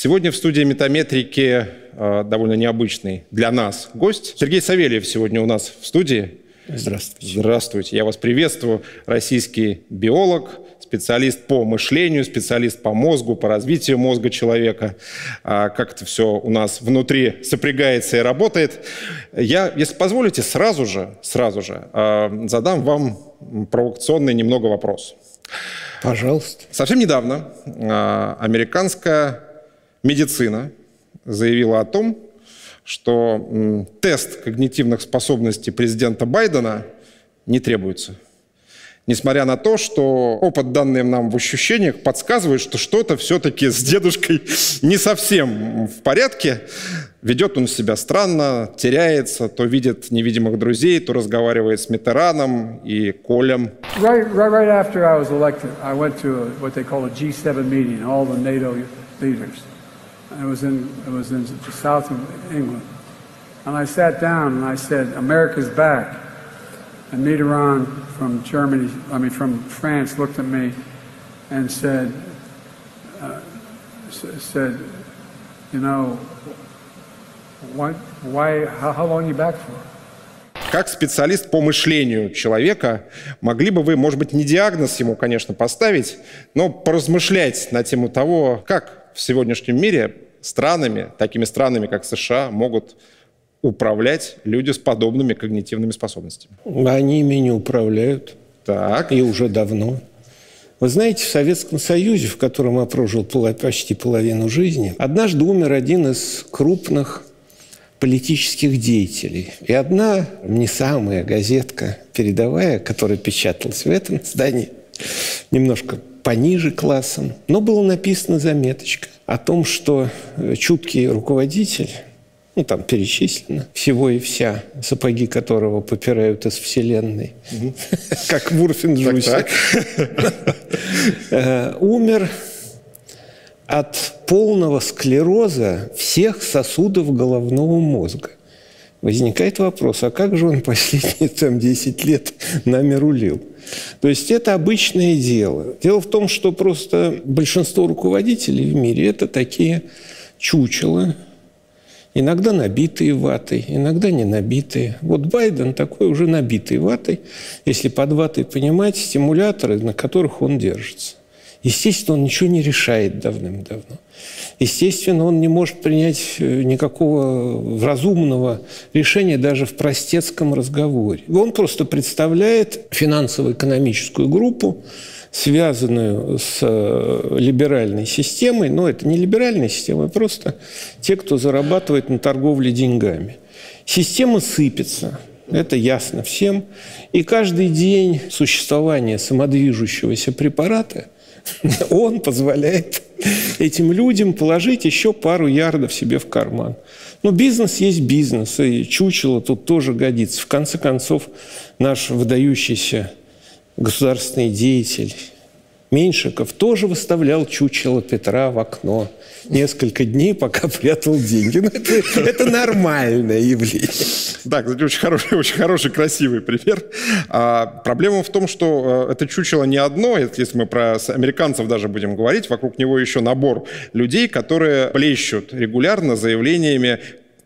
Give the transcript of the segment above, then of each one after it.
Сегодня в студии «Метаметрики» э, довольно необычный для нас гость. Сергей Савельев сегодня у нас в студии. Здравствуйте. Здравствуйте. Я вас приветствую. Российский биолог, специалист по мышлению, специалист по мозгу, по развитию мозга человека. А как это все у нас внутри сопрягается и работает. Я, если позволите, сразу же, сразу же э, задам вам провокационный немного вопрос. Пожалуйста. Совсем недавно американская медицина заявила о том, что тест когнитивных способностей президента Байдена не требуется. Несмотря на то, что опыт, данный нам в ощущениях, подсказывает, что что-то все-таки с дедушкой не совсем в порядке. Ведет он себя странно, теряется, то видит невидимых друзей, то разговаривает с Митераном и Колем. Right, right, right after I was elected, I went to a, what they call a G7 meeting, all the NATO leaders. It was in it was in the south of England, and I sat down and I said, "America's back." And Mitterrand from Germany, I mean from France, looked at me and said, uh, "said, you know, what, why? How, how long you back for?" Как специалист по мышлению человека, могли бы вы, может быть, не диагноз ему, конечно, поставить, но поразмышлять на тему того, как в сегодняшнем мире странами, такими странами, как США, могут управлять люди с подобными когнитивными способностями. Они ими не управляют. Так. И уже давно. Вы знаете, в Советском Союзе, в котором я прожил почти половину жизни, однажды умер один из крупных политических деятелей. И одна, не самая газетка передовая, которая печаталась в этом здании, немножко пониже классом, но была написана заметочка о том, что э, чуткий руководитель ну, там перечислено, всего и вся, сапоги которого попирают из Вселенной, как в Урфинджусе, Э, умер от полного склероза всех сосудов головного мозга. Возникает вопрос, а как же он последние там 10 лет нами рулил? То есть это обычное дело. Дело в том, что просто большинство руководителей в мире – это такие чучела, Иногда набитые ватой, иногда не набитые. Вот Байден такой уже набитый ватой, если под ватой понимать стимуляторы, на которых он держится. Естественно, он ничего не решает давным-давно. Естественно, он не может принять э, никакого разумного решения даже в простецком разговоре. Он просто представляет финансово-экономическую группу, связанную с э, либеральной системой, но это не либеральная система, а просто те, кто зарабатывает на торговле деньгами. Система сыпется, это ясно всем. И каждый день существования самодвижущегося препарата он позволяет этим людям положить еще пару ярдов себе в карман. Ну, бизнес есть бизнес, и чучело тут тоже годится. В конце концов, наш выдающийся государственный деятель Меньшиков тоже выставлял чучело Петра в окно несколько дней, пока прятал деньги. Ну, это, это нормальное явление. Так, кстати, очень хороший, очень хороший, красивый пример. А, проблема в том, что э, это чучело не одно, если мы про американцев даже будем говорить, вокруг него еще набор людей, которые плещут регулярно заявлениями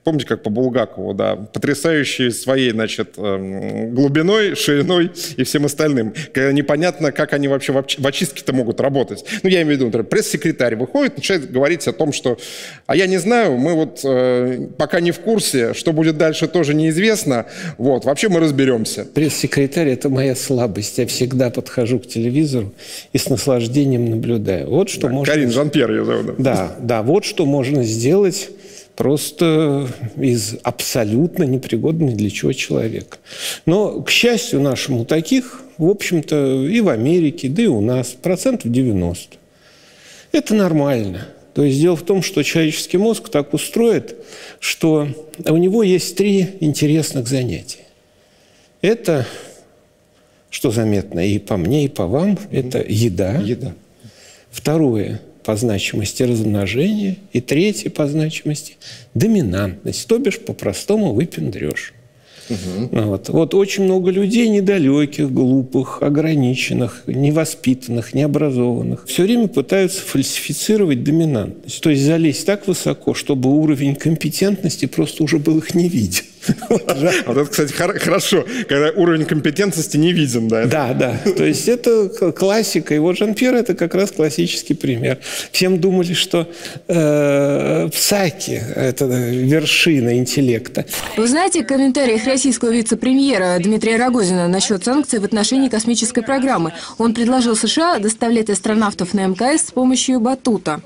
Помните, как по Булгакову, да, потрясающие своей, значит, эм, глубиной, шириной и всем остальным. Когда непонятно, как они вообще в очистке-то могут работать. Ну, я имею в виду, например, пресс-секретарь выходит, начинает говорить о том, что, а я не знаю, мы вот э, пока не в курсе, что будет дальше, тоже неизвестно. Вот, вообще мы разберемся. Пресс-секретарь – это моя слабость. Я всегда подхожу к телевизору и с наслаждением наблюдаю. Вот что можно... Карин Жан-Пьер ее зовут. да. Да, да, вот что можно сделать просто из абсолютно непригодных для чего человека. Но, к счастью нашему, таких, в общем-то, и в Америке, да и у нас процентов 90. Это нормально. То есть дело в том, что человеческий мозг так устроен, что у него есть три интересных занятия. Это, что заметно и по мне, и по вам, это еда. Еда. Второе по значимости размножение. И третье по значимости доминантность, то бишь по-простому выпендрешь. Угу. Вот. вот очень много людей недалеких, глупых, ограниченных, невоспитанных, необразованных. Все время пытаются фальсифицировать доминантность. То есть залезть так высоко, чтобы уровень компетентности просто уже был их не виден. Вот это, кстати, хорошо, когда уровень компетентности не виден, да? Да, да. То есть это классика. И вот Жан-Пьер – это как раз классический пример. Всем думали, что э, Псаки – это вершина интеллекта. Вы знаете комментарий российского вице-премьера Дмитрия Рогозина насчет санкций в отношении космической программы? Он предложил США доставлять астронавтов на МКС с помощью батута.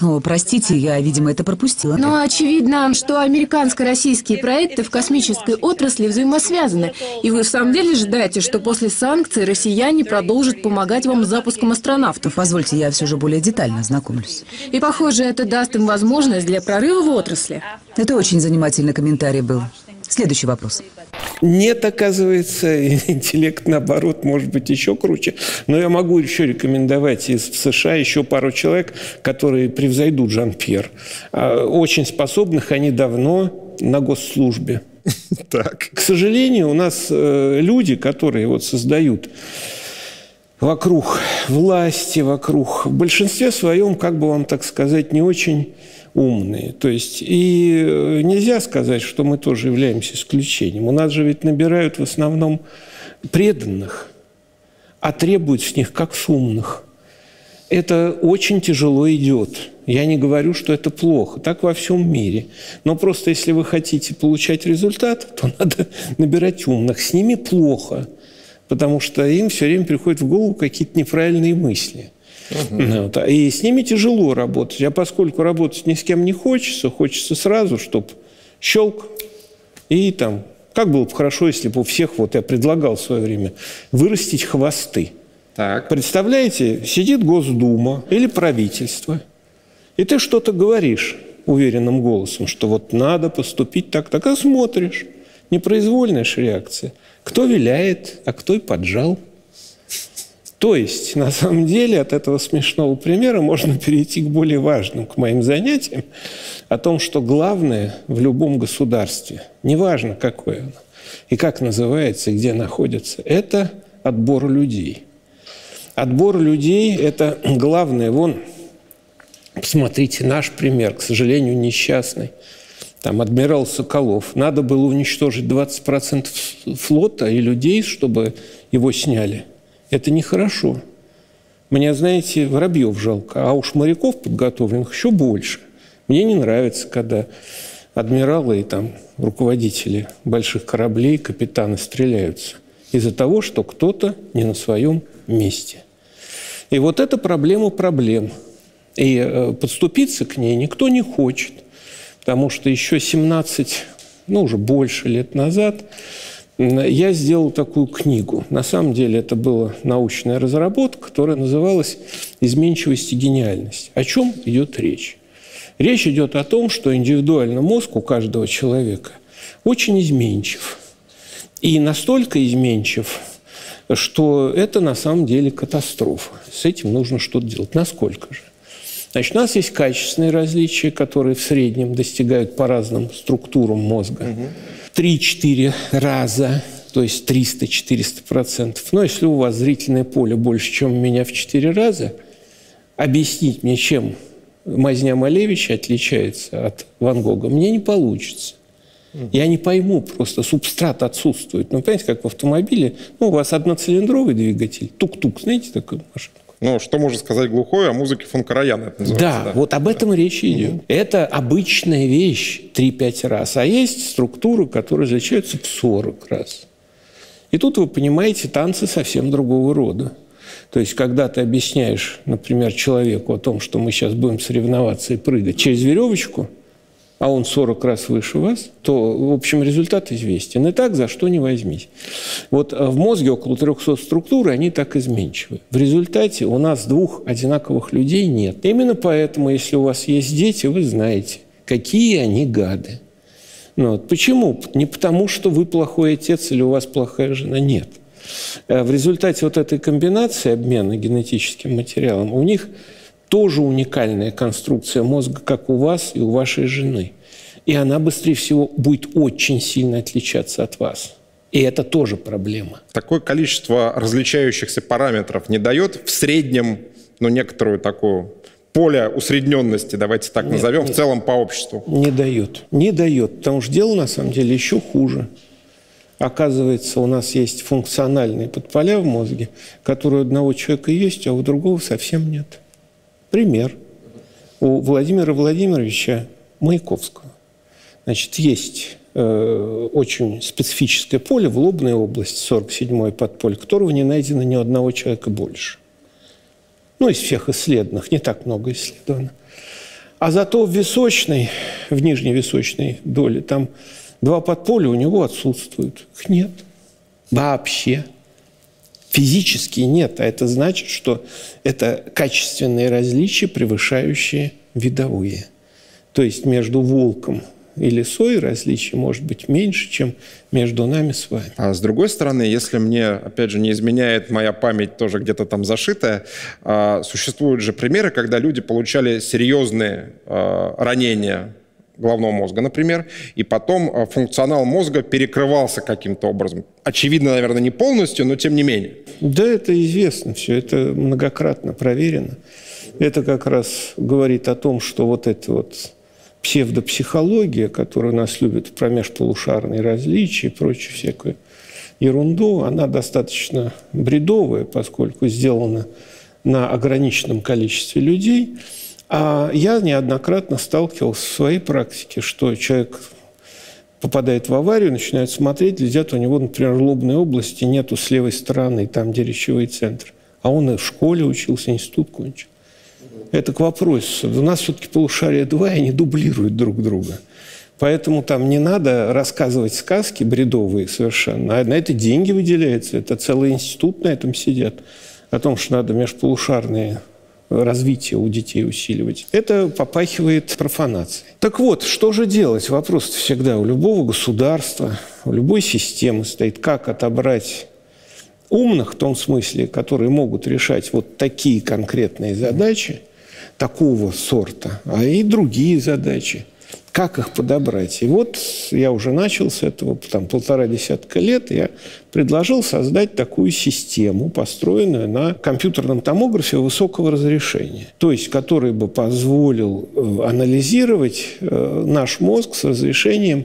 О, простите, я, видимо, это пропустила. Но очевидно, что американско-российские проекты в космической отрасли взаимосвязаны. И вы в самом деле ожидаете, что после санкций россияне продолжат помогать вам с запуском астронавтов? Позвольте, я все же более детально ознакомлюсь. И, похоже, это даст им возможность для прорыва в отрасли. Это очень занимательный комментарий был. Следующий вопрос. Нет, оказывается, интеллект, наоборот, может быть еще круче. Но я могу еще рекомендовать из США еще пару человек, которые превзойдут Жан-Пьер. А, очень способных, они давно на госслужбе. Так. К сожалению, у нас э, люди, которые вот создают вокруг власти, вокруг в большинстве своем, как бы вам так сказать, не очень умные. То есть и э, нельзя сказать, что мы тоже являемся исключением. У нас же ведь набирают в основном преданных, а требуют с них как с умных. Это очень тяжело идет. Я не говорю, что это плохо. Так во всем мире. Но просто если вы хотите получать результат, то надо набирать умных. С ними плохо, потому что им все время приходят в голову какие-то неправильные мысли – Угу. Вот. И с ними тяжело работать. А поскольку работать ни с кем не хочется, хочется сразу, чтобы щелк и там... Как было бы хорошо, если бы у всех, вот я предлагал в свое время, вырастить хвосты. Так. Представляете, сидит Госдума или правительство, и ты что-то говоришь уверенным голосом, что вот надо поступить так, так, а смотришь. Непроизвольная же реакция. Кто виляет, а кто и поджал. То есть, на самом деле, от этого смешного примера можно перейти к более важным, к моим занятиям, о том, что главное в любом государстве, неважно какое оно, и как называется, где находится, это отбор людей. Отбор людей – это главное. Вон, посмотрите, наш пример, к сожалению, несчастный. Там адмирал Соколов. Надо было уничтожить 20% флота и людей, чтобы его сняли – это нехорошо. Мне, знаете, воробьев жалко, а уж моряков подготовленных еще больше. Мне не нравится, когда адмиралы и там руководители больших кораблей, капитаны стреляются из-за того, что кто-то не на своем месте. И вот эта проблема проблем. И э, подступиться к ней никто не хочет, потому что еще 17, ну уже больше лет назад я сделал такую книгу. На самом деле это была научная разработка, которая называлась «Изменчивость и гениальность». О чем идет речь? Речь идет о том, что индивидуально мозг у каждого человека очень изменчив. И настолько изменчив, что это на самом деле катастрофа. С этим нужно что-то делать. Насколько же? Значит, у нас есть качественные различия, которые в среднем достигают по разным структурам мозга. Угу 3-4 раза, то есть 300-400 процентов. Но если у вас зрительное поле больше, чем у меня в 4 раза, объяснить мне, чем Мазня Малевича отличается от Ван Гога, мне не получится. Я не пойму, просто субстрат отсутствует. Ну, понимаете, как в автомобиле, ну, у вас одноцилиндровый двигатель, тук-тук, знаете, такую машину. Ну, что может сказать глухой о музыке фон Караяна, это называется. Да, да. вот об этом да. речь идет. Угу. Это обычная вещь 3-5 раз, а есть структуры, которые различаются в 40 раз. И тут вы понимаете танцы совсем другого рода. То есть, когда ты объясняешь, например, человеку о том, что мы сейчас будем соревноваться и прыгать через веревочку – а он 40 раз выше вас, то, в общем, результат известен. И так за что не возьмись. Вот э, в мозге около 300 структур, они так изменчивы. В результате у нас двух одинаковых людей нет. Именно поэтому, если у вас есть дети, вы знаете, какие они гады. Ну, вот. Почему? Не потому, что вы плохой отец или у вас плохая жена. Нет. Э, в результате вот этой комбинации обмена генетическим материалом у них тоже уникальная конструкция мозга, как у вас и у вашей жены. и она быстрее всего будет очень сильно отличаться от вас. И это тоже проблема. Такое количество различающихся параметров не дает в среднем, ну, некоторую такую поле усредненности, давайте так нет, назовем, нет, в целом по обществу? Не дает. Не дает, потому что дело на самом деле еще хуже. Оказывается, у нас есть функциональные подполя в мозге, которые у одного человека есть, а у другого совсем нет. Пример. У Владимира Владимировича Маяковского. Значит, есть э, очень специфическое поле в лобной области, 47-й подполе, которого не найдено ни одного человека больше. Ну, из всех исследованных, не так много исследовано. А зато в височной, в нижней височной доле, там два подполя у него отсутствуют. Их нет. Вообще. Физически нет. А это значит, что это качественные различия, превышающие видовые. То есть между волком и лисой различий может быть меньше, чем между нами с вами. А с другой стороны, если мне, опять же, не изменяет моя память тоже где-то там зашитая, а, существуют же примеры, когда люди получали серьезные а, ранения головного мозга, например, и потом а, функционал мозга перекрывался каким-то образом. Очевидно, наверное, не полностью, но тем не менее. Да, это известно все, это многократно проверено. Это как раз говорит о том, что вот это вот псевдопсихология, которая у нас любит промежполушарные различия и прочую всякую ерунду, она достаточно бредовая, поскольку сделана на ограниченном количестве людей. А я неоднократно сталкивался в своей практике, что человек попадает в аварию, начинает смотреть, глядят, у него, например, лобной области нету с левой стороны, там, где речевой центр. А он и в школе учился, институт кончил. Это к вопросу. У нас все-таки полушария два, и они дублируют друг друга. Поэтому там не надо рассказывать сказки бредовые совершенно. А на это деньги выделяются. Это целый институт на этом сидят. О том, что надо межполушарные развитие у детей усиливать. Это попахивает профанацией. Так вот, что же делать? Вопрос всегда у любого государства, у любой системы стоит, как отобрать умных, в том смысле, которые могут решать вот такие конкретные задачи – такого сорта, а и другие задачи. Как их подобрать? И вот я уже начал с этого, там, полтора десятка лет, я предложил создать такую систему, построенную на компьютерном томографе высокого разрешения, то есть который бы позволил э, анализировать э, наш мозг с разрешением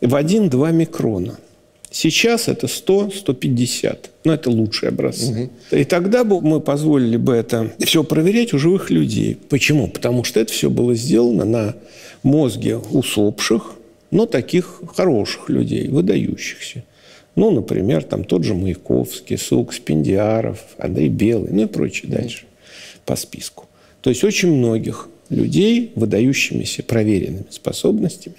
в 1-2 микрона – Сейчас это 100-150. Но это лучшие образцы. Угу. И тогда бы мы позволили бы это все проверять у живых людей. Почему? Потому что это все было сделано на мозге усопших, но таких хороших людей, выдающихся. Ну, например, там тот же Маяковский, Сук, Спендиаров, Андрей Белый, ну и прочее дальше по списку. То есть очень многих людей, выдающимися, проверенными способностями.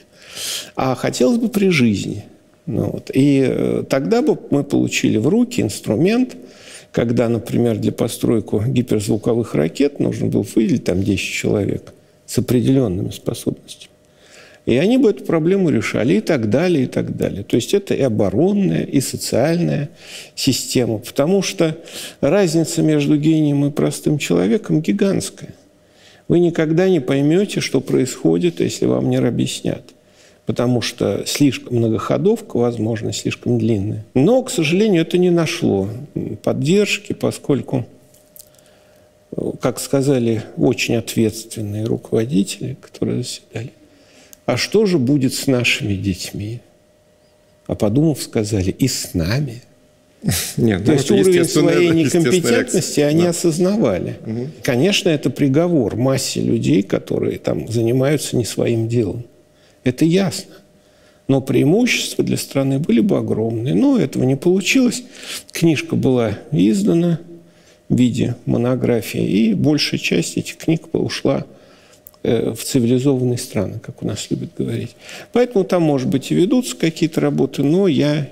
А хотелось бы при жизни – ну, вот. И э, тогда бы мы получили в руки инструмент, когда, например, для постройки гиперзвуковых ракет нужно было выделить там 10 человек с определенными способностями. И они бы эту проблему решали и так далее, и так далее. То есть это и оборонная, и социальная система, потому что разница между гением и простым человеком гигантская. Вы никогда не поймете, что происходит, если вам не объяснят потому что слишком многоходовка, возможно, слишком длинная. Но, к сожалению, это не нашло поддержки, поскольку, как сказали очень ответственные руководители, которые заседали, а что же будет с нашими детьми? А подумав, сказали, и с нами. Нет, То ну, есть уровень своей некомпетентности они да. осознавали. Угу. Конечно, это приговор массе людей, которые там занимаются не своим делом. Это ясно. Но преимущества для страны были бы огромные. Но этого не получилось. Книжка была издана в виде монографии, и большая часть этих книг ушла э, в цивилизованные страны, как у нас любят говорить. Поэтому там, может быть, и ведутся какие-то работы, но я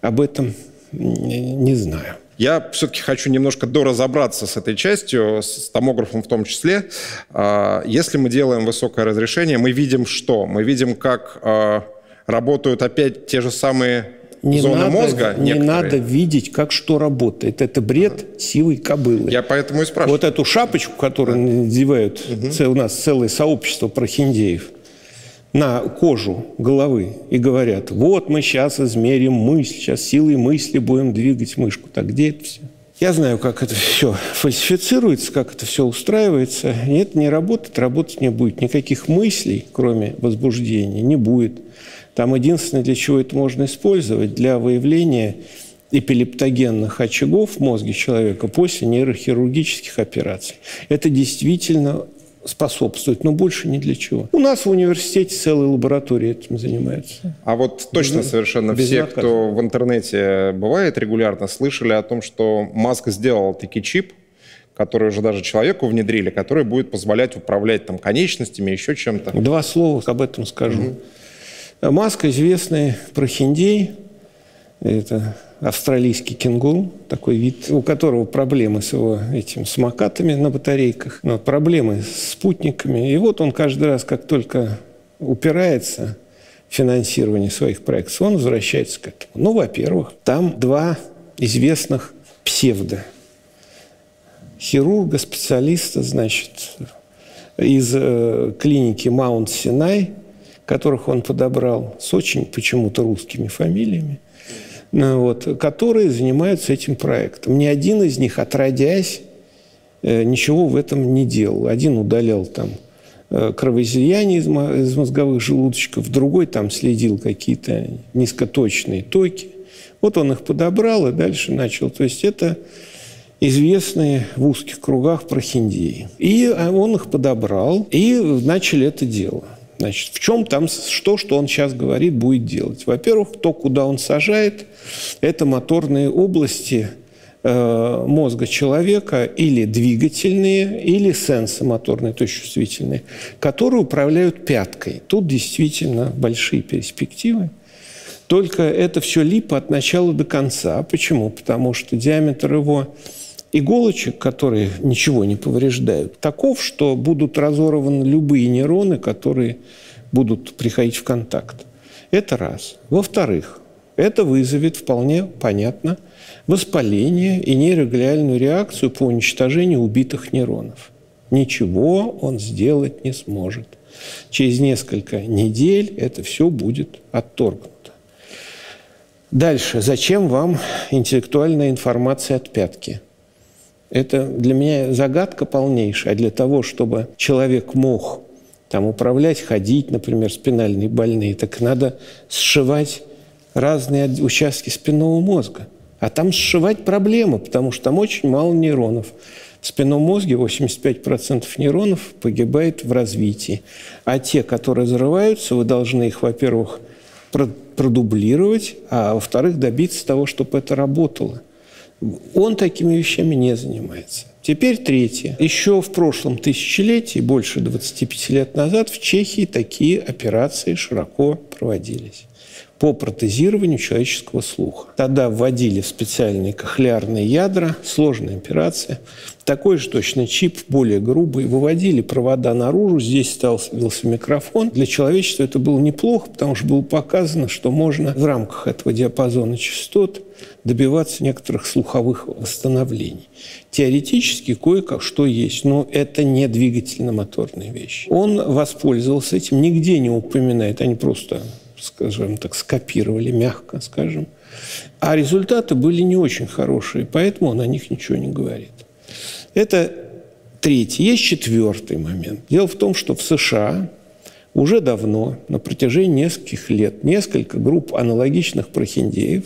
об этом не знаю. Я все-таки хочу немножко доразобраться с этой частью, с томографом в том числе. А, если мы делаем высокое разрешение, мы видим что? Мы видим, как а, работают опять те же самые не зоны надо, мозга. Не надо видеть, как что работает. Это бред ага. сивой кобылы. Я поэтому и спрашиваю. Вот эту шапочку, которую надевают, угу. у нас целое сообщество прохиндеев – на кожу головы и говорят, вот мы сейчас измерим мысль, сейчас силой мысли будем двигать мышку. Так где это все? Я знаю, как это все фальсифицируется, как это все устраивается. Это не работает, работать не будет. Никаких мыслей, кроме возбуждения, не будет. Там единственное, для чего это можно использовать, для выявления эпилептогенных очагов в мозге человека после нейрохирургических операций. Это действительно способствует, но больше ни для чего. У нас в университете целые лаборатории этим занимаются. А вот точно без, совершенно без все, кто в интернете бывает регулярно, слышали о том, что Маск сделал таки чип, который уже даже человеку внедрили, который будет позволять управлять там конечностями, еще чем-то. Два слова об этом скажу. Угу. Маск известный прохиндей, это австралийский кенгуру, такой вид, у которого проблемы с его этим самокатами на батарейках, но проблемы с спутниками. И вот он каждый раз, как только упирается в финансирование своих проектов, он возвращается к этому. Ну, во-первых, там два известных псевдо хирурга, специалиста, значит, из э, клиники Маунт Синай, которых он подобрал с очень почему-то русскими фамилиями – вот, которые занимаются этим проектом. Ни один из них, отродясь, э, ничего в этом не делал. Один удалял там э, кровоизлияние из мозговых желудочков, другой там следил какие-то низкоточные токи. Вот он их подобрал и дальше начал. То есть это известные в узких кругах прохиндеи. И он их подобрал, и начали это дело. Значит, в чем там, что, что он сейчас говорит, будет делать? Во-первых, то, куда он сажает, это моторные области э, мозга человека или двигательные, или сенсомоторные, то есть чувствительные, которые управляют пяткой. Тут действительно большие перспективы. Только это все липо от начала до конца. Почему? Потому что диаметр его иголочек, которые ничего не повреждают, таков, что будут разорваны любые нейроны, которые будут приходить в контакт. Это раз. Во-вторых, это вызовет вполне понятно воспаление и нейроглиальную реакцию по уничтожению убитых нейронов. Ничего он сделать не сможет. Через несколько недель это все будет отторгнуто. Дальше. Зачем вам интеллектуальная информация от пятки? Это для меня загадка полнейшая. А для того, чтобы человек мог там, управлять, ходить, например, спинальные больные, так надо сшивать разные участки спинного мозга. А там сшивать проблема, потому что там очень мало нейронов. В спинном мозге 85% нейронов погибает в развитии. А те, которые взрываются, вы должны их, во-первых, продублировать, а во-вторых, добиться того, чтобы это работало – он такими вещами не занимается. Теперь третье. Еще в прошлом тысячелетии, больше 25 лет назад, в Чехии такие операции широко проводились по протезированию человеческого слуха. Тогда вводили в специальные кохлеарные ядра, сложная операция. Такой же точно чип, более грубый. Выводили провода наружу, здесь ставился микрофон. Для человечества это было неплохо, потому что было показано, что можно в рамках этого диапазона частот добиваться некоторых слуховых восстановлений. Теоретически кое-как что есть, но это не двигательно-моторные вещи. Он воспользовался этим, нигде не упоминает, они просто скажем так, скопировали, мягко скажем. А результаты были не очень хорошие, поэтому он о них ничего не говорит. Это третий. Есть четвертый момент. Дело в том, что в США уже давно, на протяжении нескольких лет, несколько групп аналогичных прохиндеев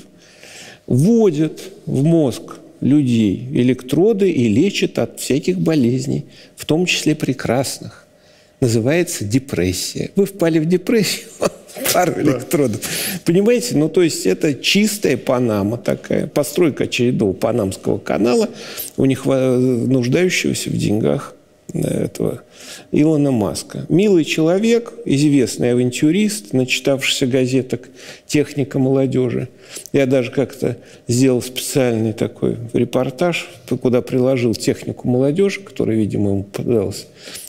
вводят в мозг людей электроды и лечат от всяких болезней, в том числе прекрасных. Называется депрессия. Вы впали в депрессию, пару электродов. Понимаете? Ну, то есть это чистая Панама такая, постройка очередного панамского канала, у них э, нуждающегося в деньгах этого Илона Маска. Милый человек, известный авантюрист, начитавшийся газеток «Техника молодежи». Я даже как-то сделал специальный такой репортаж, куда приложил технику молодежи, которая, видимо, ему подалась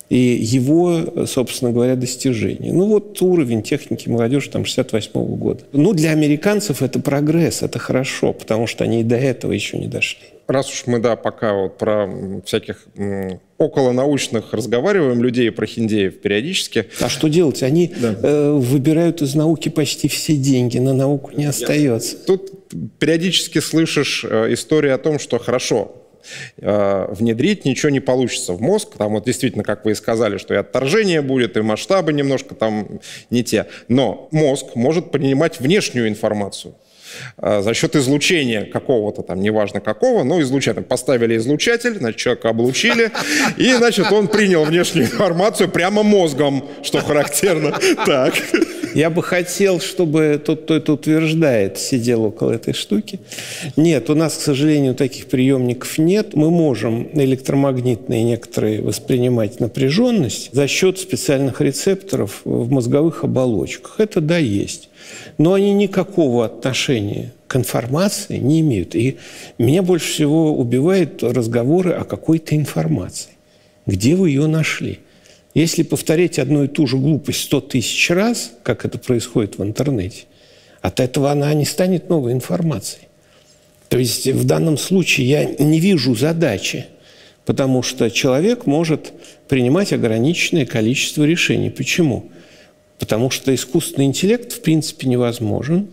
и его, собственно говоря, достижения. Ну вот уровень техники молодежи там 68 -го года. Ну для американцев это прогресс, это хорошо, потому что они и до этого еще не дошли. Раз уж мы, да, пока вот про всяких околонаучных разговариваем людей, про хиндеев периодически. А что делать? Они да. э, выбирают из науки почти все деньги, на науку не остается. Тут периодически слышишь э, историю о том, что хорошо, Э, внедрить ничего не получится в мозг. Там вот действительно, как вы и сказали, что и отторжение будет, и масштабы немножко там не те. Но мозг может принимать внешнюю информацию за счет излучения какого-то там, неважно какого, но излучатель. Поставили излучатель, значит, человека облучили, и, значит, он принял внешнюю информацию прямо мозгом, что характерно. Так. Я бы хотел, чтобы тот, кто это утверждает, сидел около этой штуки. Нет, у нас, к сожалению, таких приемников нет. Мы можем электромагнитные некоторые воспринимать напряженность за счет специальных рецепторов в мозговых оболочках. Это да, есть. Но они никакого отношения к информации не имеют. И меня больше всего убивают разговоры о какой-то информации. Где вы ее нашли? Если повторять одну и ту же глупость сто тысяч раз, как это происходит в интернете, от этого она не станет новой информацией. То есть в данном случае я не вижу задачи, потому что человек может принимать ограниченное количество решений. Почему? Потому что искусственный интеллект в принципе невозможен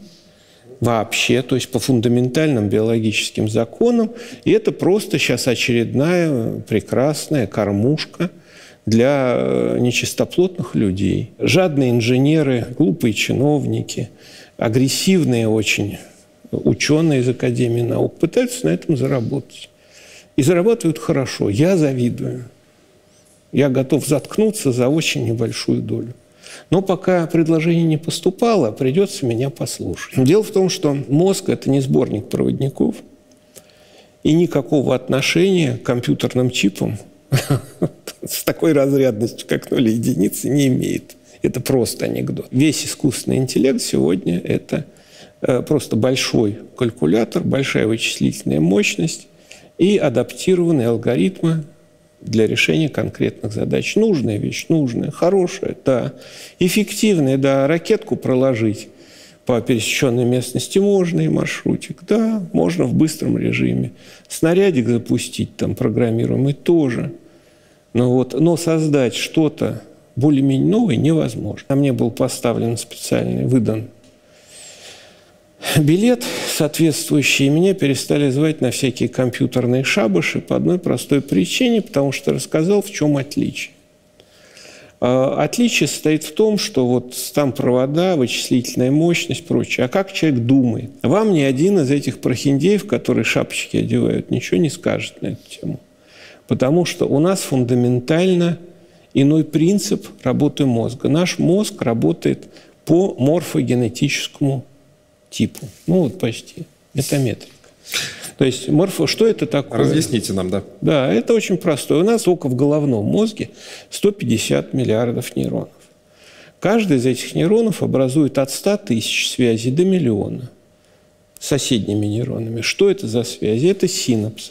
вообще, то есть по фундаментальным биологическим законам. И это просто сейчас очередная прекрасная кормушка – для э, нечистоплотных людей. Жадные инженеры, глупые чиновники, агрессивные очень ученые из Академии наук пытаются на этом заработать. И зарабатывают хорошо. Я завидую. Я готов заткнуться за очень небольшую долю. Но пока предложение не поступало, придется меня послушать. Дело в том, что мозг – это не сборник проводников, и никакого отношения к компьютерным чипам с такой разрядностью, как нули единицы, не имеет. Это просто анекдот. Весь искусственный интеллект сегодня – это э, просто большой калькулятор, большая вычислительная мощность и адаптированные алгоритмы для решения конкретных задач. Нужная вещь, нужная, хорошая, да. Эффективная, да. Ракетку проложить по пересеченной местности можно и маршрутик, да, можно в быстром режиме. Снарядик запустить там программируемый тоже – но, ну вот, но создать что-то более-менее новое невозможно. А мне был поставлен специальный, выдан билет соответствующий, меня перестали звать на всякие компьютерные шабыши по одной простой причине, потому что рассказал, в чем отличие. А, отличие состоит в том, что вот там провода, вычислительная мощность, прочее. А как человек думает? Вам ни один из этих прохиндеев, которые шапочки одевают, ничего не скажет на эту тему. Потому что у нас фундаментально иной принцип работы мозга. Наш мозг работает по морфогенетическому типу. Ну вот почти. Это метрика. То есть морфо, что это такое? Разъясните нам, да. Да, это очень простое. У нас только в головном мозге 150 миллиардов нейронов. Каждый из этих нейронов образует от 100 тысяч связей до миллиона с соседними нейронами. Что это за связи? Это синапсы.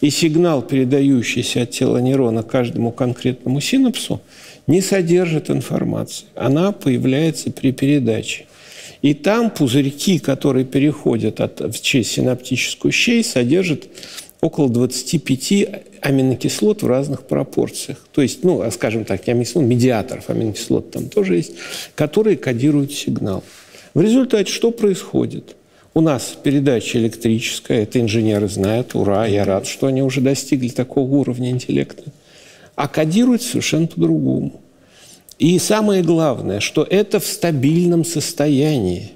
И сигнал, передающийся от тела нейрона каждому конкретному синапсу, не содержит информации. Она появляется при передаче. И там пузырьки, которые переходят от, в честь синаптическую щель, содержат около 25 аминокислот в разных пропорциях. То есть, ну, а скажем так, не аминокислот, медиаторов аминокислот там тоже есть, которые кодируют сигнал. В результате что происходит? У нас передача электрическая, это инженеры знают, ура, я рад, что они уже достигли такого уровня интеллекта. А кодируют совершенно по-другому. И самое главное, что это в стабильном состоянии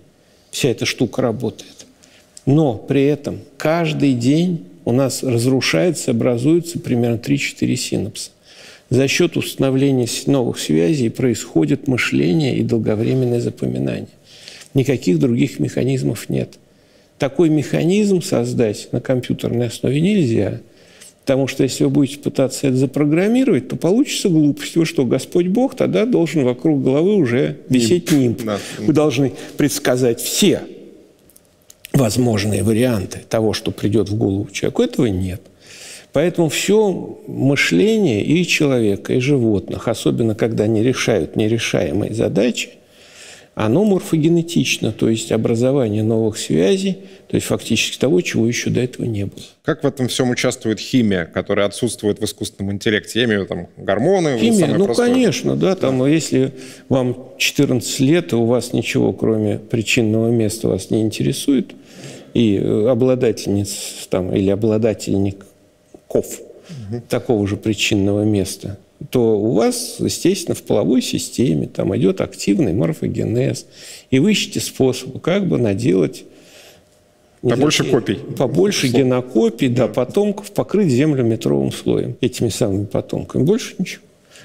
вся эта штука работает. Но при этом каждый день у нас разрушается, образуется примерно 3-4 синапса. За счет установления новых связей происходит мышление и долговременное запоминание. Никаких других механизмов нет – такой механизм создать на компьютерной основе нельзя. Потому что если вы будете пытаться это запрограммировать, то получится глупость. Вы что, Господь Бог, тогда должен вокруг головы уже висеть нимб. Да. Вы должны предсказать все возможные варианты того, что придет в голову человеку. Этого нет. Поэтому все мышление и человека, и животных, особенно когда они решают нерешаемые задачи, оно морфогенетично, то есть образование новых связей, то есть фактически того, чего еще до этого не было. Как в этом всем участвует химия, которая отсутствует в искусственном интеллекте? Я имею в виду там гормоны. Химия, ну, простое. конечно, да, там, да. если вам 14 лет, и у вас ничего, кроме причинного места, вас не интересует, и обладательниц там, или обладательников угу. такого же причинного места, то у вас, естественно, в половой системе там идет активный морфогенез, и вы ищете способы, как бы наделать Побольше копий. Побольше Слов. генокопий, да, потомков, покрыть землю метровым слоем этими самыми потомками. Больше ничего.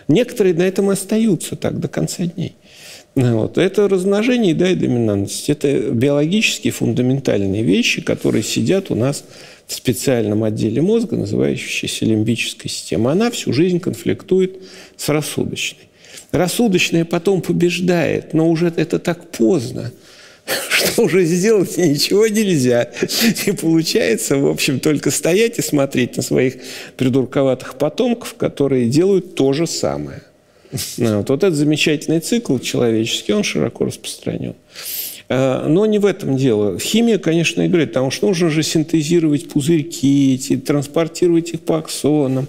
Некоторые на этом остаются так до конца дней. Вот. Это размножение да, и доминантность. Это биологические фундаментальные вещи, которые сидят у нас в специальном отделе мозга, называющейся лимбической системой. Она всю жизнь конфликтует с рассудочной. Рассудочная потом побеждает, но уже это так поздно, что уже сделать ничего нельзя. И получается, в общем, только стоять и смотреть на своих придурковатых потомков, которые делают то же самое. Вот, вот этот замечательный цикл человеческий, он широко распространен. Э, но не в этом дело. Химия, конечно, играет, потому что нужно же синтезировать пузырьки эти, транспортировать их по аксонам.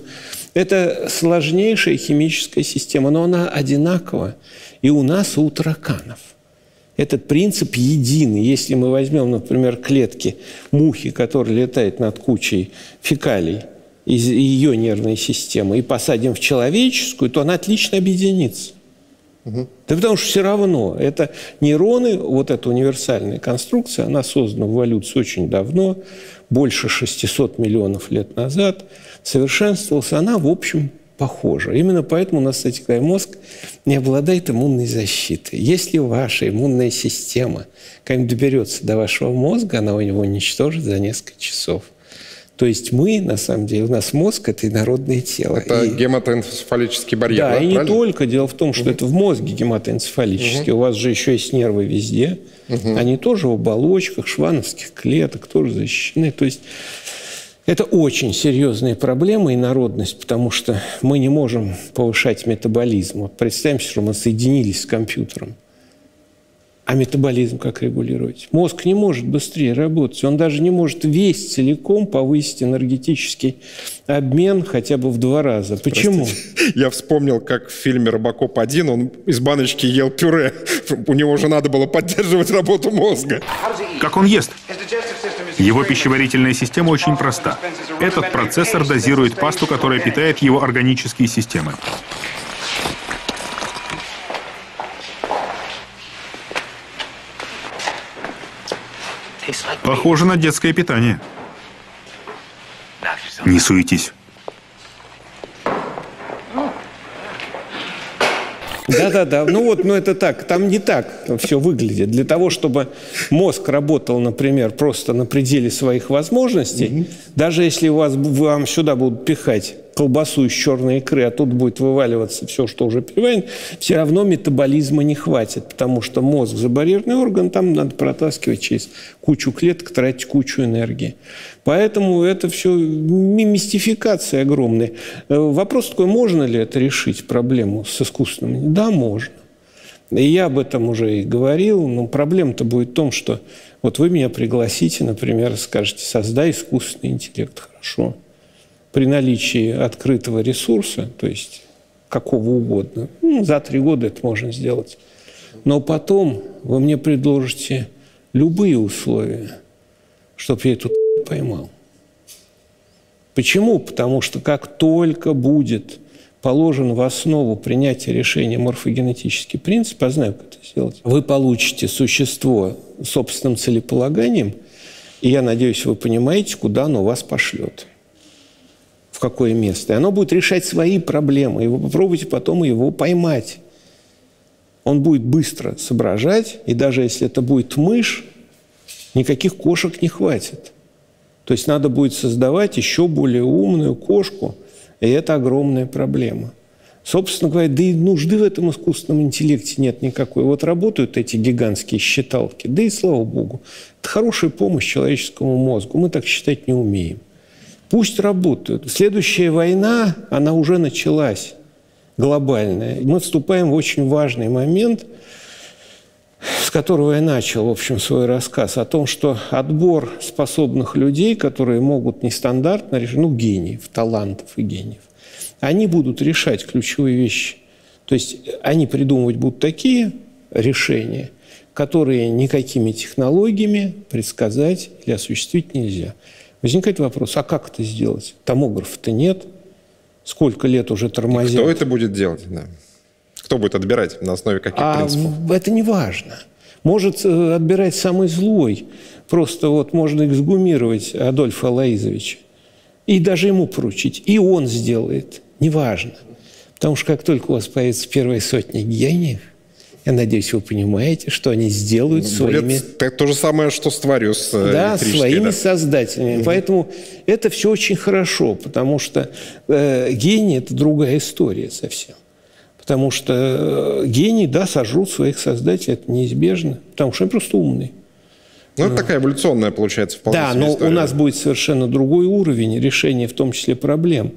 Это сложнейшая химическая система, но она одинакова и у нас, и у тараканов. Этот принцип единый. Если мы возьмем, например, клетки мухи, которая летает над кучей фекалий из ее нервной системы, и посадим в человеческую, то она отлично объединится. Угу. Да потому что все равно это нейроны, вот эта универсальная конструкция, она создана в эволюции очень давно, больше 600 миллионов лет назад, совершенствовалась, она, в общем, похожа. Именно поэтому у нас, кстати говоря, мозг не обладает иммунной защитой. Если ваша иммунная система как-нибудь доберется до вашего мозга, она у него уничтожит за несколько часов – то есть мы, на самом деле, у нас мозг – это инородное тело. Это и... гематоэнцефалический барьер, да? Да, и правильно? не только. Дело в том, что угу. это в мозге гематоэнцефалический. Угу. У вас же еще есть нервы везде. Угу. Они тоже в оболочках, швановских клеток, тоже защищены. То есть это очень серьезные проблемы и народность, потому что мы не можем повышать метаболизм. Вот представим, что мы соединились с компьютером. А метаболизм как регулировать? Мозг не может быстрее работать. Он даже не может весь целиком повысить энергетический обмен хотя бы в два раза. Почему? Простите. Я вспомнил, как в фильме «Робокоп 1» он из баночки ел пюре. У него же надо было поддерживать работу мозга. Как он ест? Его пищеварительная система очень проста. Этот процессор дозирует пасту, которая питает его органические системы. Похоже на детское питание. Не суетись. Да-да-да. Ну вот, ну это так. Там не так все выглядит. Для того, чтобы мозг работал, например, просто на пределе своих возможностей, mm-hmm. даже если у вас, вам сюда будут пихать колбасу из черной икры, а тут будет вываливаться все, что уже переварено, все равно метаболизма не хватит, потому что мозг – забарьерный орган, там надо протаскивать через кучу клеток, тратить кучу энергии. Поэтому это все мистификация огромная. Э, вопрос такой, можно ли это решить, проблему с искусственным? Да, можно. И я об этом уже и говорил, но проблема-то будет в том, что вот вы меня пригласите, например, скажете, создай искусственный интеллект, хорошо при наличии открытого ресурса, то есть какого угодно, ну, за три года это можно сделать. Но потом вы мне предложите любые условия, чтобы я эту поймал. Почему? Потому что как только будет положен в основу принятия решения морфогенетический принцип, я знаю, как это сделать, вы получите существо собственным целеполаганием, и я надеюсь, вы понимаете, куда оно вас пошлет какое место. И оно будет решать свои проблемы. И вы попробуйте потом его поймать. Он будет быстро соображать, и даже если это будет мышь, никаких кошек не хватит. То есть надо будет создавать еще более умную кошку, и это огромная проблема. Собственно говоря, да и нужды в этом искусственном интеллекте нет никакой. Вот работают эти гигантские считалки, да и слава богу. Это хорошая помощь человеческому мозгу. Мы так считать не умеем. Пусть работают. Следующая война, она уже началась, глобальная. Мы вступаем в очень важный момент, с которого я начал, в общем, свой рассказ, о том, что отбор способных людей, которые могут нестандартно решить, ну, гениев, талантов и гениев, они будут решать ключевые вещи. То есть они придумывать будут такие решения, которые никакими технологиями предсказать или осуществить нельзя. Возникает вопрос, а как это сделать? Томографа-то нет. Сколько лет уже тормозят? И кто это будет делать? Да. Кто будет отбирать? На основе каких а принципов? Это не важно. Может э, отбирать самый злой. Просто вот можно эксгумировать Адольфа Алаизовича. И даже ему поручить. И он сделает. Неважно. Потому что как только у вас появится первая сотня гениев, я надеюсь, вы понимаете, что они сделают Будет своими... То же самое, что с тварью с э, Да, своими да? создателями. Угу. Поэтому это все очень хорошо, потому что э, гений – это другая история совсем. Потому что э, гений, да, сожрут своих создателей, это неизбежно, потому что они просто умные. Ну, это такая эволюционная, получается, вполне Да, но история. у нас будет совершенно другой уровень решения, в том числе, проблем.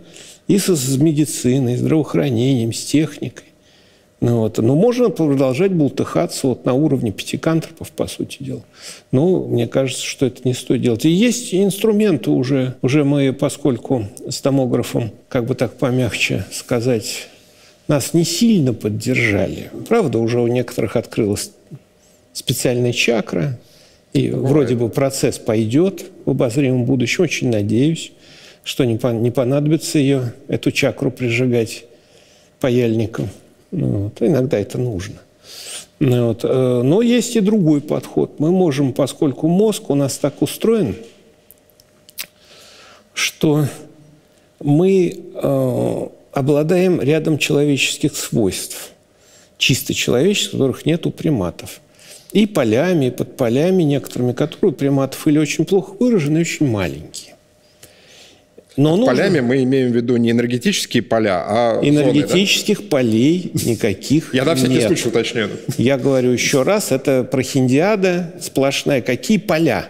И с медициной, и здравоохранением, с техникой. Ну, вот. Но можно продолжать бултыхаться вот на уровне пятикантропов, по сути дела. Но мне кажется, что это не стоит делать. И есть инструменты уже. Уже мы, поскольку с томографом, как бы так помягче сказать, нас не сильно поддержали. Правда, уже у некоторых открылась специальная чакра, и Бывает. вроде бы процесс пойдет в обозримом будущем. Очень надеюсь, что не понадобится ее, эту чакру прижигать паяльником. Ну, вот. Иногда это нужно. Ну вот. Э, но есть и другой подход. Мы можем, поскольку мозг у нас так устроен, что мы э, обладаем рядом человеческих свойств, чисто человеческих, которых нет у приматов. И полями, и под полями некоторыми, которые у приматов или очень плохо выражены, и очень маленькие. Но нужно... полями мы имеем в виду не энергетические поля, а Энергетических зоны, да? полей никаких Я на всякий нет. случай уточню. Я говорю еще раз, это прохиндиада сплошная. Какие поля?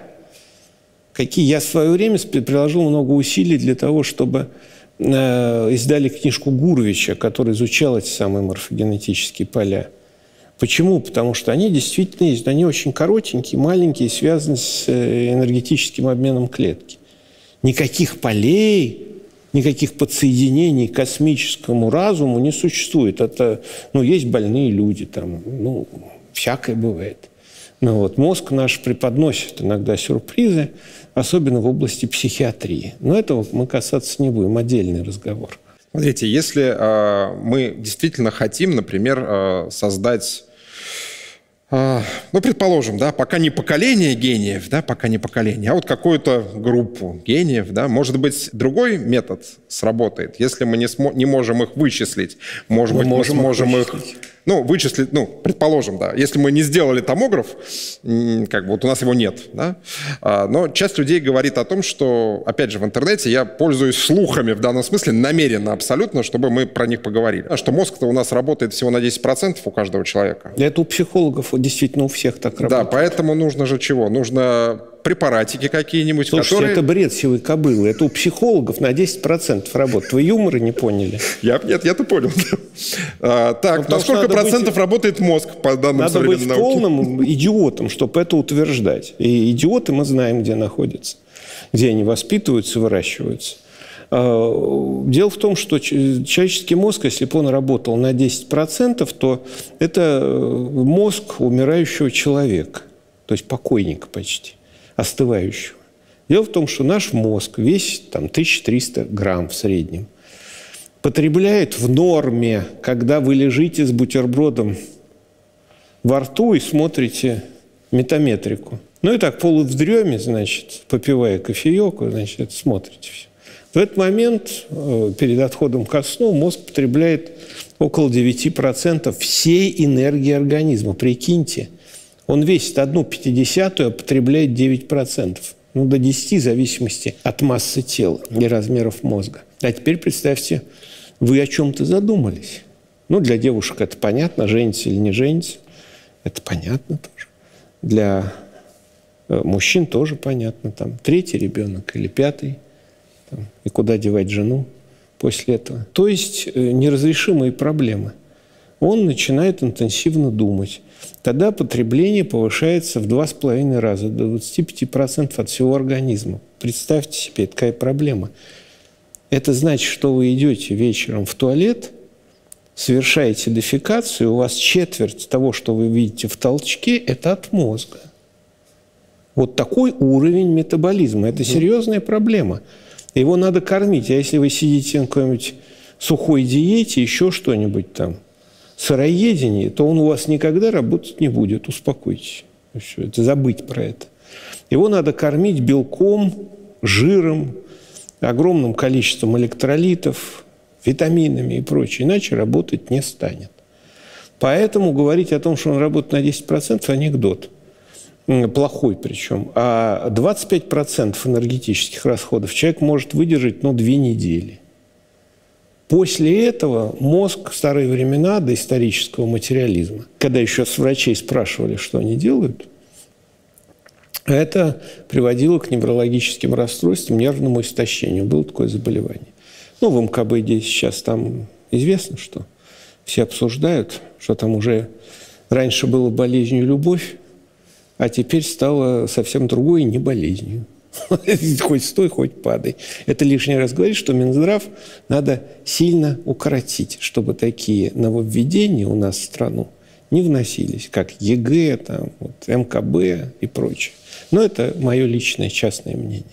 Какие? Я в свое время приложил много усилий для того, чтобы э, издали книжку Гуровича, который изучал эти самые морфогенетические поля. Почему? Потому что они действительно есть. Они очень коротенькие, маленькие, связаны с э, энергетическим обменом клетки никаких полей, никаких подсоединений к космическому разуму не существует. Это, ну, есть больные люди, там, ну, всякое бывает. Ну, вот, мозг наш преподносит иногда сюрпризы, особенно в области психиатрии. Но этого мы касаться не будем, отдельный разговор. Смотрите, если э, мы действительно хотим, например, э, создать ну, предположим, да, пока не поколение гениев, да, пока не поколение, а вот какую-то группу гениев, да, может быть, другой метод сработает, если мы не, смо- не можем их вычислить, может мы быть, можем мы сможем их, их ну, вычислить, ну, предположим, да, если мы не сделали томограф, как бы вот у нас его нет, да, а, но часть людей говорит о том, что, опять же, в интернете я пользуюсь слухами в данном смысле намеренно абсолютно, чтобы мы про них поговорили, а что мозг-то у нас работает всего на 10% у каждого человека. Это у психологов действительно у всех так работает. Да, поэтому нужно же чего? Нужно препаратики какие-нибудь, Слушайте, которые... это бред сивой кобылы. Это у психологов на 10% работает. Вы юмора не поняли? Я, нет, я-то понял. а, так, ну, на сколько процентов быть, работает мозг по данным Надо быть науки? полным идиотом, чтобы это утверждать. И идиоты мы знаем, где находятся. Где они воспитываются, выращиваются. А, дело в том, что человеческий мозг, если бы он работал на 10%, то это мозг умирающего человека, то есть покойника почти остывающего. Дело в том, что наш мозг весит там, 1300 грамм в среднем. Потребляет в норме, когда вы лежите с бутербродом во рту и смотрите метаметрику. Ну и так полувдреме, значит, попивая кофеек, значит, смотрите все. В этот момент, э, перед отходом ко сну, мозг потребляет около 9% всей энергии организма. Прикиньте – он весит одну пятидесятую, а потребляет 9%. Ну, до 10 в зависимости от массы тела и размеров мозга. А теперь представьте, вы о чем-то задумались. Ну, для девушек это понятно, женится или не женится. Это понятно тоже. Для э, мужчин тоже понятно. Там третий ребенок или пятый. Там, и куда девать жену после этого. То есть э, неразрешимые проблемы. Он начинает интенсивно думать. Тогда потребление повышается в два с половиной раза, до 25% от всего организма. Представьте себе, такая проблема. Это значит, что вы идете вечером в туалет, совершаете дефекацию, у вас четверть того, что вы видите в толчке, это от мозга. Вот такой уровень метаболизма. Это серьезная проблема. Его надо кормить. А если вы сидите на какой-нибудь сухой диете, еще что-нибудь там, сыроедении, то он у вас никогда работать не будет. Успокойтесь. Все, это забыть про это. Его надо кормить белком, жиром, огромным количеством электролитов, витаминами и прочее, иначе работать не станет. Поэтому говорить о том, что он работает на 10% – анекдот. Плохой причем. А 25% энергетических расходов человек может выдержать ну, две недели. После этого мозг в старые времена до исторического материализма, когда еще с врачей спрашивали, что они делают, это приводило к неврологическим расстройствам, нервному истощению. Было такое заболевание. Ну, в МКБ сейчас там известно, что все обсуждают, что там уже раньше было болезнью любовь, а теперь стало совсем другой не болезнью. хоть стой, хоть падай. Это лишний раз говорит, что Минздрав надо сильно укоротить, чтобы такие нововведения у нас в страну не вносились, как ЕГЭ, там, вот, МКБ и прочее. Но это мое личное частное мнение.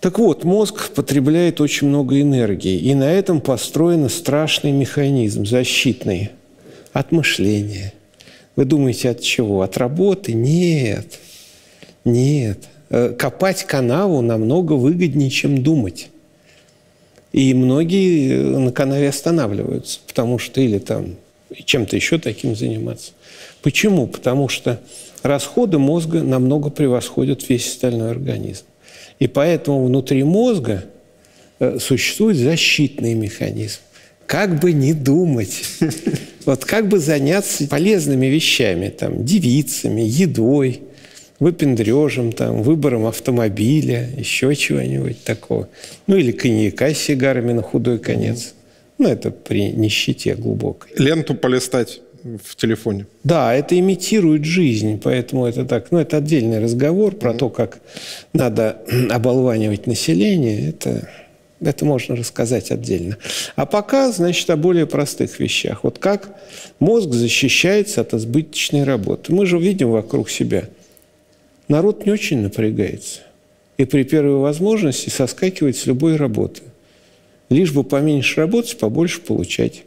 Так вот, мозг потребляет очень много энергии, и на этом построен страшный механизм защитный от мышления. Вы думаете, от чего? От работы? Нет. Нет. Э, копать канаву намного выгоднее, чем думать. И многие э, на канаве останавливаются, потому что или там чем-то еще таким заниматься. Почему? Потому что расходы мозга намного превосходят весь остальной организм. И поэтому внутри мозга э, существует защитный механизм. Как бы не думать, вот как бы заняться полезными вещами, там, девицами, едой – выпендрежем, там, выбором автомобиля, еще чего-нибудь такого. Ну, или коньяка с сигарами на худой конец. Ну, это при нищете глубокой. Ленту полистать в телефоне. Да, это имитирует жизнь, поэтому это так, ну, это отдельный разговор про то, как надо оболванивать население, это, это можно рассказать отдельно. А пока, значит, о более простых вещах. Вот как мозг защищается от избыточной работы. Мы же видим вокруг себя – народ не очень напрягается. И при первой возможности соскакивает с любой работы. Лишь бы поменьше работать, побольше получать.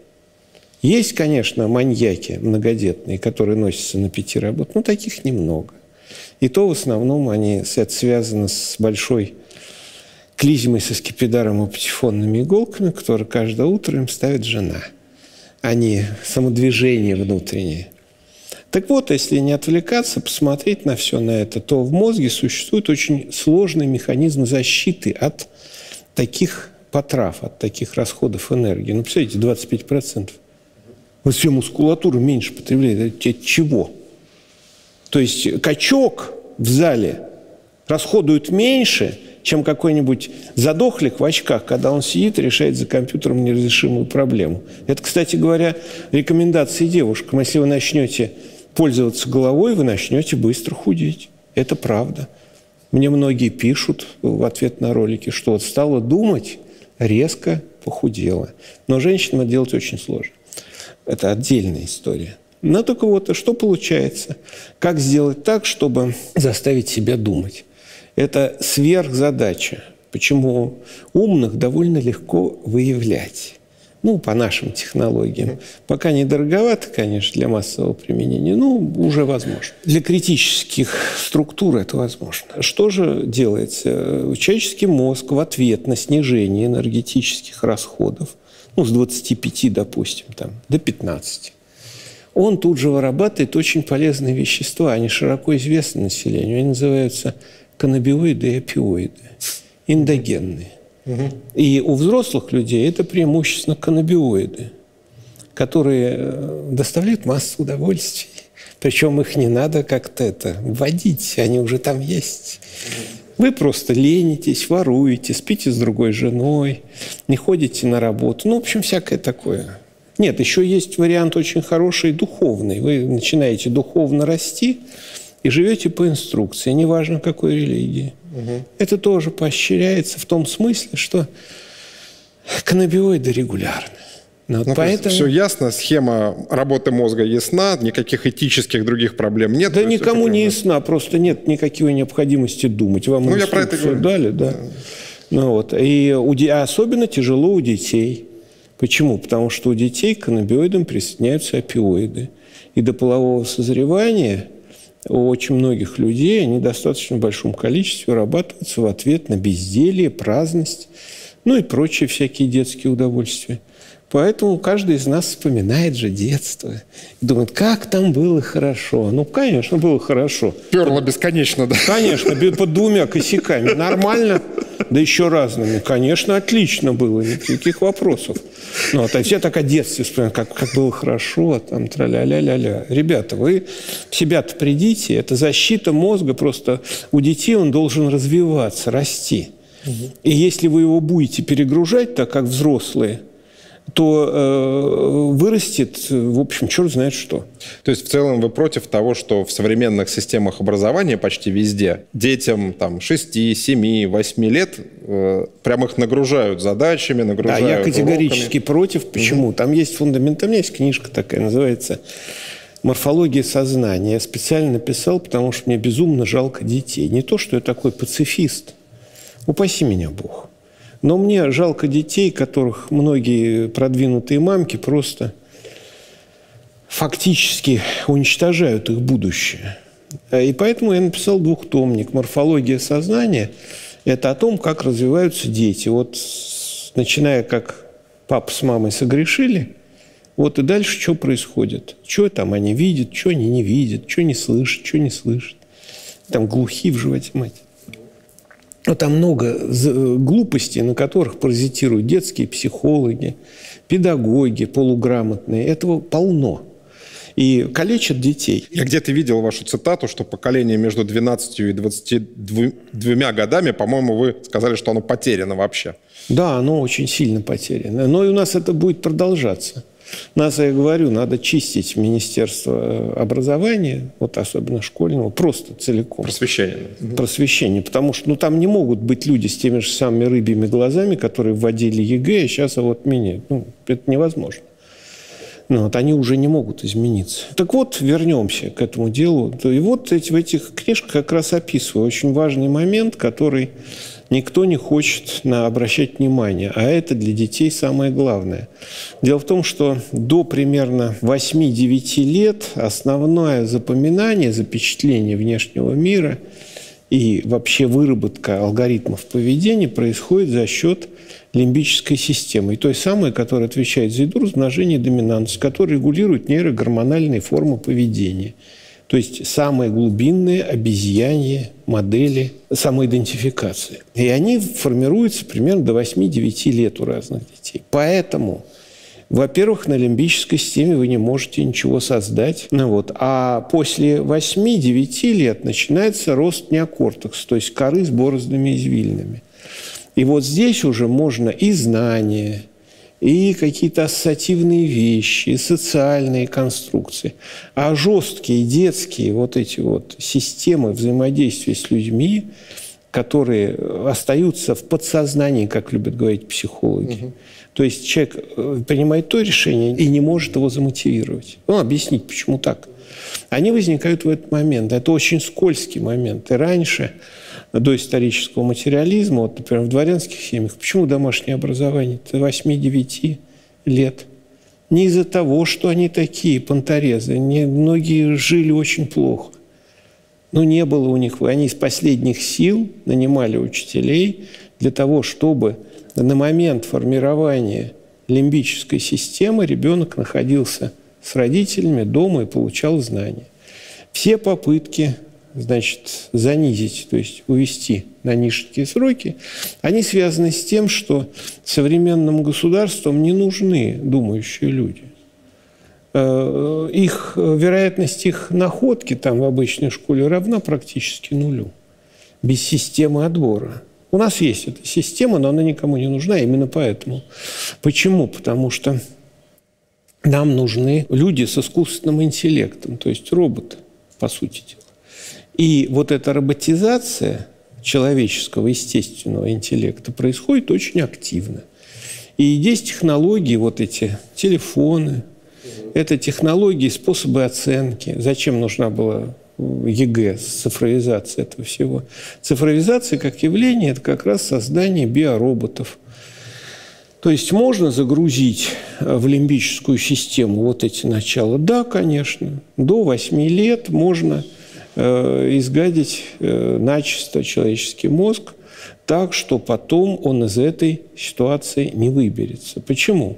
Есть, конечно, маньяки многодетные, которые носятся на пяти работ, но таких немного. И то в основном они, это связано с большой клизмой со скипидаром и патефонными иголками, которые каждое утро им ставит жена. Они самодвижение внутреннее – так вот, если не отвлекаться, посмотреть на все на это, то в мозге существует очень сложный механизм защиты от таких потрав, от таких расходов энергии. Ну, представляете, 25%. Вот все мускулатуру меньше потребляет. Это чего? То есть качок в зале расходует меньше, чем какой-нибудь задохлик в очках, когда он сидит и решает за компьютером неразрешимую проблему. Это, кстати говоря, рекомендации девушкам. Если вы начнете пользоваться головой, вы начнете быстро худеть. Это правда. Мне многие пишут в ответ на ролики, что вот стала думать, резко похудела. Но женщинам это делать очень сложно. Это отдельная история. Но только вот что получается? Как сделать так, чтобы заставить себя думать? Это сверхзадача. Почему умных довольно легко выявлять ну, по нашим технологиям. Пока не дороговато, конечно, для массового применения, но уже возможно. Для критических структур это возможно. Что же делается? Человеческий мозг в ответ на снижение энергетических расходов, ну, с 25, допустим, там, до 15, он тут же вырабатывает очень полезные вещества. Они широко известны населению. Они называются каннабиоиды и опиоиды, эндогенные. И у взрослых людей это преимущественно каннабиоиды, которые э, доставляют массу удовольствий. Причем их не надо как-то это вводить, они уже там есть. Вы просто ленитесь, воруете, спите с другой женой, не ходите на работу. Ну, в общем, всякое такое. Нет, еще есть вариант очень хороший, духовный. Вы начинаете духовно расти и живете по инструкции, неважно какой религии. Угу. Это тоже поощряется в том смысле, что каннабиоиды регулярны. Ну, ну, поэтому... Все ясно, схема работы мозга ясна, никаких этических других проблем нет. Да никому не ясна, просто нет никакой необходимости думать. Вам ну, я про это говорю. дали, да. да. Ну, вот. И у, особенно тяжело у детей. Почему? Потому что у детей к каннабиоидам присоединяются опиоиды. И до полового созревания у очень многих людей они в достаточно большом количестве вырабатываются в ответ на безделье, праздность, ну и прочие всякие детские удовольствия. Поэтому каждый из нас вспоминает же детство. И думает, как там было хорошо. Ну, конечно, было хорошо. Перло бесконечно, да? Конечно, под двумя косяками. Нормально, да еще разными. Конечно, отлично было, никаких вопросов. Ну, а все так о детстве вспоминают, как, как было хорошо, там, тра-ля-ля-ля-ля. Ребята, вы себя-то придите. Это защита мозга, просто у детей он должен развиваться, расти. И если вы его будете перегружать, так как взрослые – то э, вырастет, в общем, черт знает что. То есть в целом вы против того, что в современных системах образования почти везде детям там 6, 7, 8 лет э, прям их нагружают задачами, нагружают Да, я категорически уроками. против. Почему? Угу. Там есть фундамент, там есть книжка такая, называется «Морфология сознания». Я специально написал, потому что мне безумно жалко детей. Не то, что я такой пацифист. Упаси меня Бог. Но мне жалко детей, которых многие продвинутые мамки просто фактически уничтожают их будущее. И поэтому я написал двухтомник «Морфология сознания». Это о том, как развиваются дети. Вот начиная как папа с мамой согрешили, вот и дальше что происходит? Что там они видят, что они не видят, что не слышат, что не слышат. Там глухи в животе мать. Но там много глупостей, на которых паразитируют детские психологи, педагоги полуграмотные. Этого полно. И калечат детей. Я где-то видел вашу цитату, что поколение между 12 и 22 годами, по-моему, вы сказали, что оно потеряно вообще. Да, оно очень сильно потеряно. Но и у нас это будет продолжаться. Нас, я говорю, надо чистить Министерство э, образования, вот особенно школьного, просто целиком. Просвещение. Просвещение, потому что ну, там не могут быть люди с теми же самыми рыбьими глазами, которые вводили ЕГЭ, а сейчас вот меняют. Ну, это невозможно. Ну, вот они уже не могут измениться. Так вот, вернемся к этому делу. И вот эти, в этих книжках как раз описываю очень важный момент, который никто не хочет на обращать внимание, а это для детей самое главное. Дело в том, что до примерно 8-9 лет основное запоминание, запечатление внешнего мира и вообще выработка алгоритмов поведения происходит за счет лимбической системы, и той самой, которая отвечает за еду, размножение и доминантность, которая регулирует нейрогормональные формы поведения – то есть самые глубинные обезьяньи модели самоидентификации. И они формируются примерно до 8-9 лет у разных детей. Поэтому во-первых, на лимбической системе вы не можете ничего создать. Ну, вот. А после 8-9 лет начинается рост неокортекса, то есть коры с бороздами извилинами. И вот здесь уже можно и знания, и какие-то ассоциативные вещи, и социальные конструкции. А жесткие детские вот эти вот системы взаимодействия с людьми, которые остаются в подсознании, как любят говорить психологи. Угу. То есть человек э, принимает то решение и не может его замотивировать. Ну, объяснить, почему так. Они возникают в этот момент. Это очень скользкий момент. И раньше до исторического материализма, вот, например, в дворянских семьях, почему домашнее образование? Это 8-9 лет. Не из-за того, что они такие понторезы. Не, многие жили очень плохо. Но не было у них, они из последних сил нанимали учителей для того, чтобы на момент формирования лимбической системы ребенок находился с родителями дома и получал знания. Все попытки значит, занизить, то есть увести на низкие сроки, они связаны с тем, что современным государствам не нужны думающие люди. Э, их, вероятность их находки там в обычной школе равна практически нулю. без системы отбора. У нас есть эта система, но она никому не нужна именно поэтому. Почему? Потому что нам нужны люди с искусственным интеллектом, то есть роботы, по сути дела. И вот эта роботизация человеческого естественного интеллекта происходит очень активно. И есть технологии, вот эти телефоны, это технологии, способы оценки. Зачем нужна была ЕГЭ, цифровизация этого всего? Цифровизация как явление – это как раз создание биороботов. То есть можно загрузить в лимбическую систему вот эти начала? Да, конечно. До 8 лет можно э, изгадить э, начисто человеческий мозг так, что потом он из этой ситуации не выберется. Почему?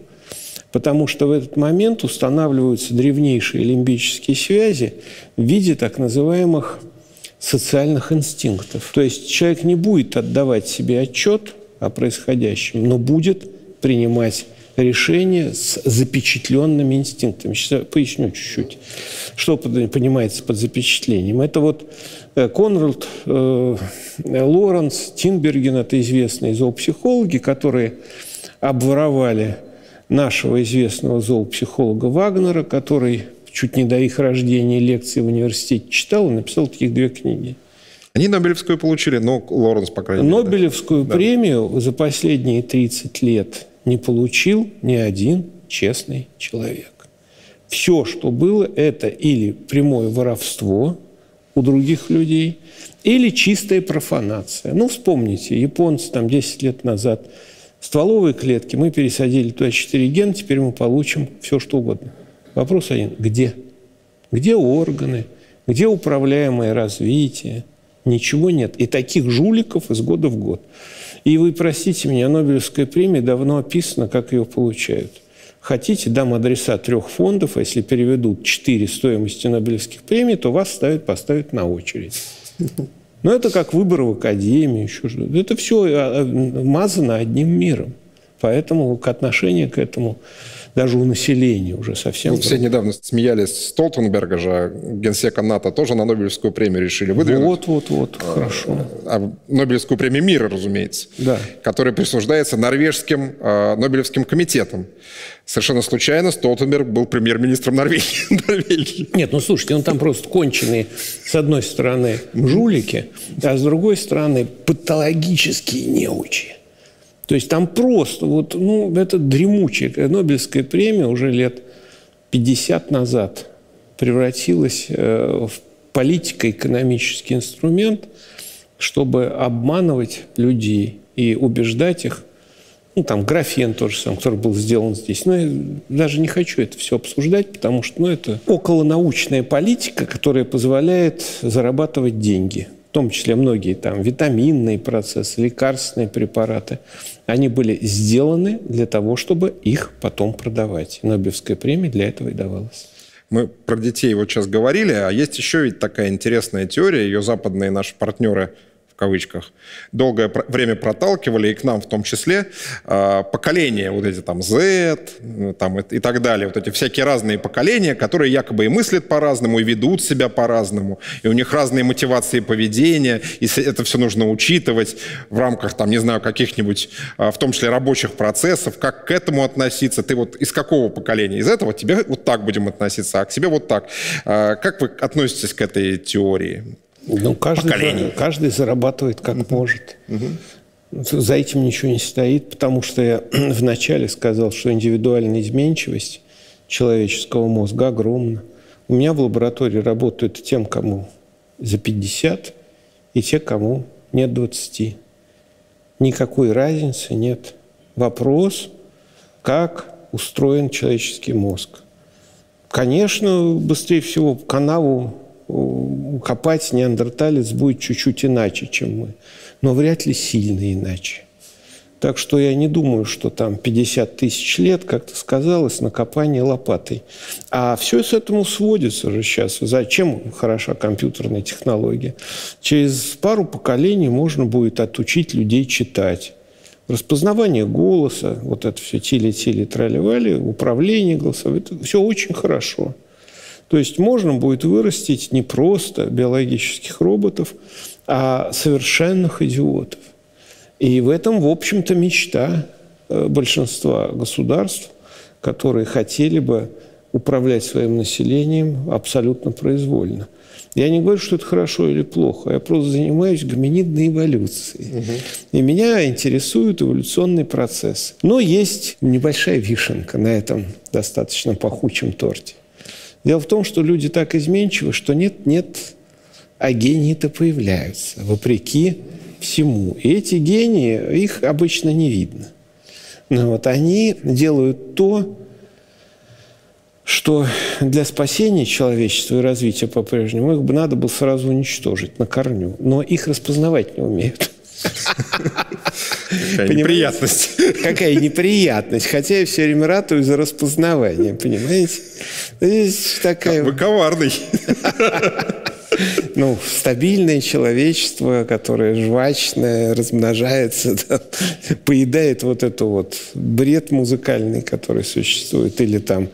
Потому что в этот момент устанавливаются древнейшие лимбические связи в виде так называемых социальных инстинктов. То есть человек не будет отдавать себе отчет о происходящем, но будет принимать решения с запечатленными инстинктами. Сейчас поясню чуть-чуть, что понимается под запечатлением. Это вот э, Конрад э, Лоренс, Тинберген, это известные зоопсихологи, которые обворовали нашего известного зоопсихолога Вагнера, который чуть не до их рождения лекции в университете читал и написал таких две книги. Они Нобелевскую получили, но Лоренс, по крайней мере. Нобелевскую да. премию за последние 30 лет не получил ни один честный человек. Все, что было, это или прямое воровство у других людей, или чистая профанация. Ну, вспомните, японцы там 10 лет назад стволовые клетки, мы пересадили туда 4 гена, теперь мы получим все, что угодно. Вопрос один – где? Где органы? Где управляемое развитие? Ничего нет. И таких жуликов из года в год. И вы простите меня, Нобелевская премия давно описана, как ее получают. Хотите, дам адреса трех фондов, а если переведут четыре стоимости Нобелевских премий, то вас ставят, поставят на очередь. Но это как выбор в академии, еще что-то. Это все а, а, мазано одним миром. Поэтому к отношению к этому даже у населения уже совсем... Ну, все недавно смеялись Столтенберга же, генсека НАТО, тоже на Нобелевскую премию решили выдвинуть. Вот, вот, вот, а, хорошо. А Нобелевскую премию мира, разумеется, да. которая присуждается норвежским э, Нобелевским комитетом. Совершенно случайно Столтенберг был премьер-министром Норвегии. Нет, ну слушайте, он там просто конченые, с одной стороны, жулики, а с другой стороны, патологические неучи. То есть там просто, вот, ну, это дремучая Нобелевская премия уже лет 50 назад превратилась э, в политико-экономический инструмент, чтобы обманывать людей и убеждать их. Ну, там графен тот же самый, который был сделан здесь. Но я даже не хочу это все обсуждать, потому что ну, это околонаучная политика, которая позволяет зарабатывать деньги – в том числе многие там витаминные процессы, лекарственные препараты, они были сделаны для того, чтобы их потом продавать. Нобелевская премия для этого и давалась. Мы про детей вот сейчас говорили, а есть еще ведь такая интересная теория, ее западные наши партнеры – кавычках, долгое время проталкивали, и к нам в том числе, а, поколения, вот эти там Z ну, там, и, так далее, вот эти всякие разные поколения, которые якобы и мыслят по-разному, и ведут себя по-разному, и у них разные мотивации поведения, и это все нужно учитывать в рамках, там, не знаю, каких-нибудь, а, в том числе рабочих процессов, как к этому относиться. Ты вот из какого поколения? Из этого тебе вот так будем относиться, а к себе вот так. А, как вы относитесь к этой теории? Ну, каждый, каждый зарабатывает как угу. может. Угу. За этим ничего не стоит, потому что я вначале сказал, что индивидуальная изменчивость человеческого мозга огромна. У меня в лаборатории работают тем, кому за 50, и те, кому нет 20. Никакой разницы нет. Вопрос, как устроен человеческий мозг. Конечно, быстрее всего канаву копать неандерталец будет чуть-чуть иначе, чем мы, но вряд ли сильно иначе. Так что я не думаю, что там 50 тысяч лет, как ты сказалось, на копание лопатой. А все с этому сводится же сейчас. Зачем хороша компьютерная технология? Через пару поколений можно будет отучить людей читать. Распознавание голоса, вот это все тили-тили, трали-вали, управление голосом, это все очень хорошо. То есть можно будет вырастить не просто биологических роботов, а совершенных идиотов. И в этом, в общем-то, мечта э, большинства государств, которые хотели бы управлять своим населением абсолютно произвольно. Я не говорю, что это хорошо или плохо, я просто занимаюсь гоминидной эволюцией. Угу. И меня интересует эволюционный процесс. Но есть небольшая вишенка на этом достаточно пахучем торте. Дело в том, что люди так изменчивы, что нет-нет, а гении-то появляются, вопреки всему. И эти гении, их обычно не видно. Но вот они делают то, что для спасения человечества и развития по-прежнему их бы надо было сразу уничтожить на корню. Но их распознавать не умеют. Какая неприятность. Какая неприятность. Хотя я все время ратую за распознавание, понимаете? Здесь такая... Вы коварный. Ну, стабильное человечество, которое жвачное, размножается, да, поедает вот это вот бред музыкальный, который существует, или там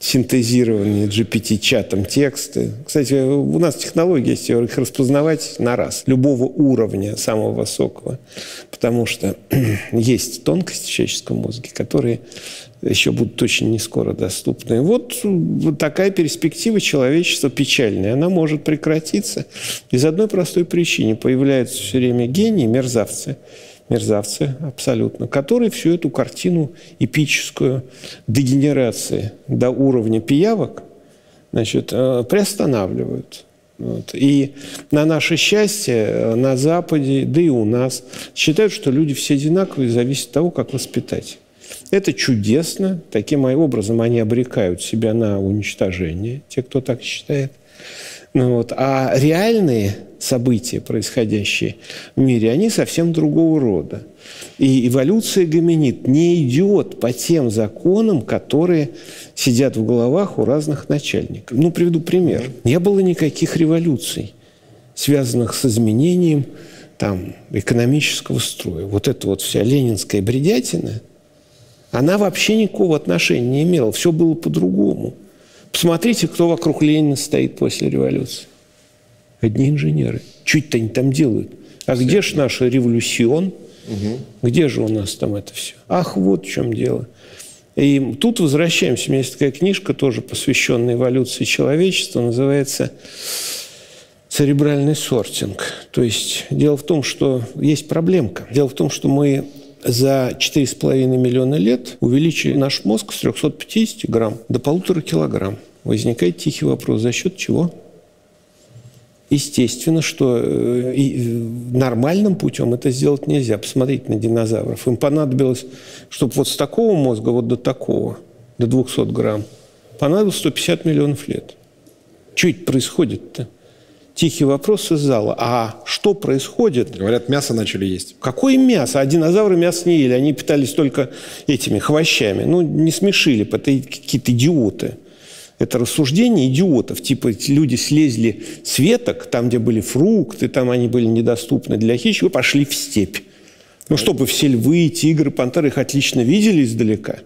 синтезированные GPT-чатом тексты. Кстати, у нас технология есть их распознавать на раз, любого уровня, самого высокого, потому что есть тонкости в человеческом мозге, которые еще будут очень не скоро доступны. Вот, вот такая перспектива человечества печальная. Она может прекратиться из одной простой причины. Появляются все время гении, мерзавцы, мерзавцы абсолютно, которые всю эту картину эпическую дегенерации до уровня пиявок значит, э, приостанавливают. Вот. И на наше счастье э, на Западе, да и у нас считают, что люди все одинаковые, зависит от того, как воспитать. Это чудесно. Таким образом они обрекают себя на уничтожение, те, кто так считает. Ну, вот. А реальные события, происходящие в мире, они совсем другого рода. И эволюция гоминид не идет по тем законам, которые сидят в головах у разных начальников. Ну, приведу пример. Не было никаких революций, связанных с изменением там, экономического строя. Вот эта вот вся ленинская бредятина – она вообще никакого отношения не имела. Все было по-другому. Посмотрите, кто вокруг Ленина стоит после революции. Одни инженеры. Чуть-то они там делают. А все. где же наш революцион? Угу. Где же у нас там это все? Ах, вот в чем дело. И тут возвращаемся. У меня есть такая книжка, тоже посвященная эволюции человечества, называется «Церебральный сортинг». То есть дело в том, что есть проблемка. Дело в том, что мы за 4,5 миллиона лет увеличили наш мозг с 350 грамм до полутора килограмм. Возникает тихий вопрос, за счет чего? Естественно, что э, и нормальным путем это сделать нельзя. Посмотрите на динозавров. Им понадобилось, чтобы вот с такого мозга вот до такого, до 200 грамм, понадобилось 150 миллионов лет. Это происходит-то? Тихий вопрос из зала. А что происходит? Говорят, мясо начали есть. Какое мясо? А динозавры мясо не ели. Они питались только этими хвощами. Ну, не смешили, это какие-то идиоты. Это рассуждение идиотов. Типа люди слезли с веток, там, где были фрукты, там они были недоступны для хищников, пошли в степь. Ну, чтобы все львы, тигры, пантеры их отлично видели издалека.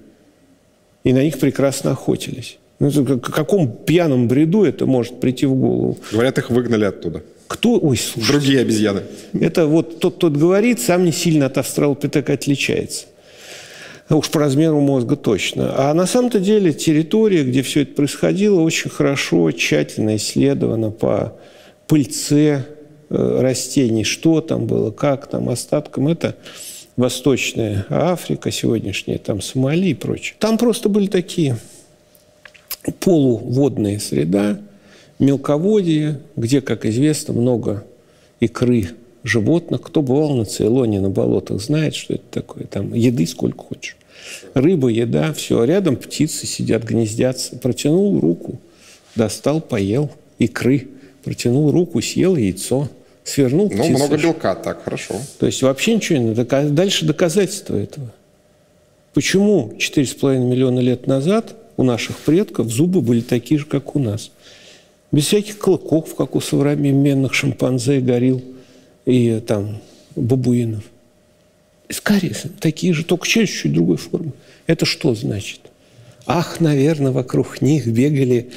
И на них прекрасно охотились. Ну, в каком пьяном бреду это может прийти в голову? Говорят, их выгнали оттуда. Кто? Ой, слушай. Другие обезьяны. Это вот тот, тот говорит, сам не сильно от австралопитека отличается. Уж по размеру мозга точно. А на самом-то деле территория, где все это происходило, очень хорошо, тщательно исследована по пыльце э, растений, что там было, как там, остаткам. Это Восточная Африка сегодняшняя, там Сомали и прочее. Там просто были такие полуводная среда, мелководье, где, как известно, много икры животных. Кто бывал на Цейлоне, на болотах, знает, что это такое. Там еды сколько хочешь. Рыба, еда, все. А рядом птицы сидят, гнездятся. Протянул руку, достал, поел икры. Протянул руку, съел яйцо. Свернул Ну, много белка, так, хорошо. То есть вообще ничего не надо. Дальше доказательства этого. Почему 4,5 миллиона лет назад – у наших предков зубы были такие же, как у нас. Без всяких клыков, как у современных шимпанзе, горил и там бабуинов. С кариесом такие же, только через чуть другой формы. Это что значит? Ах, наверное, вокруг них бегали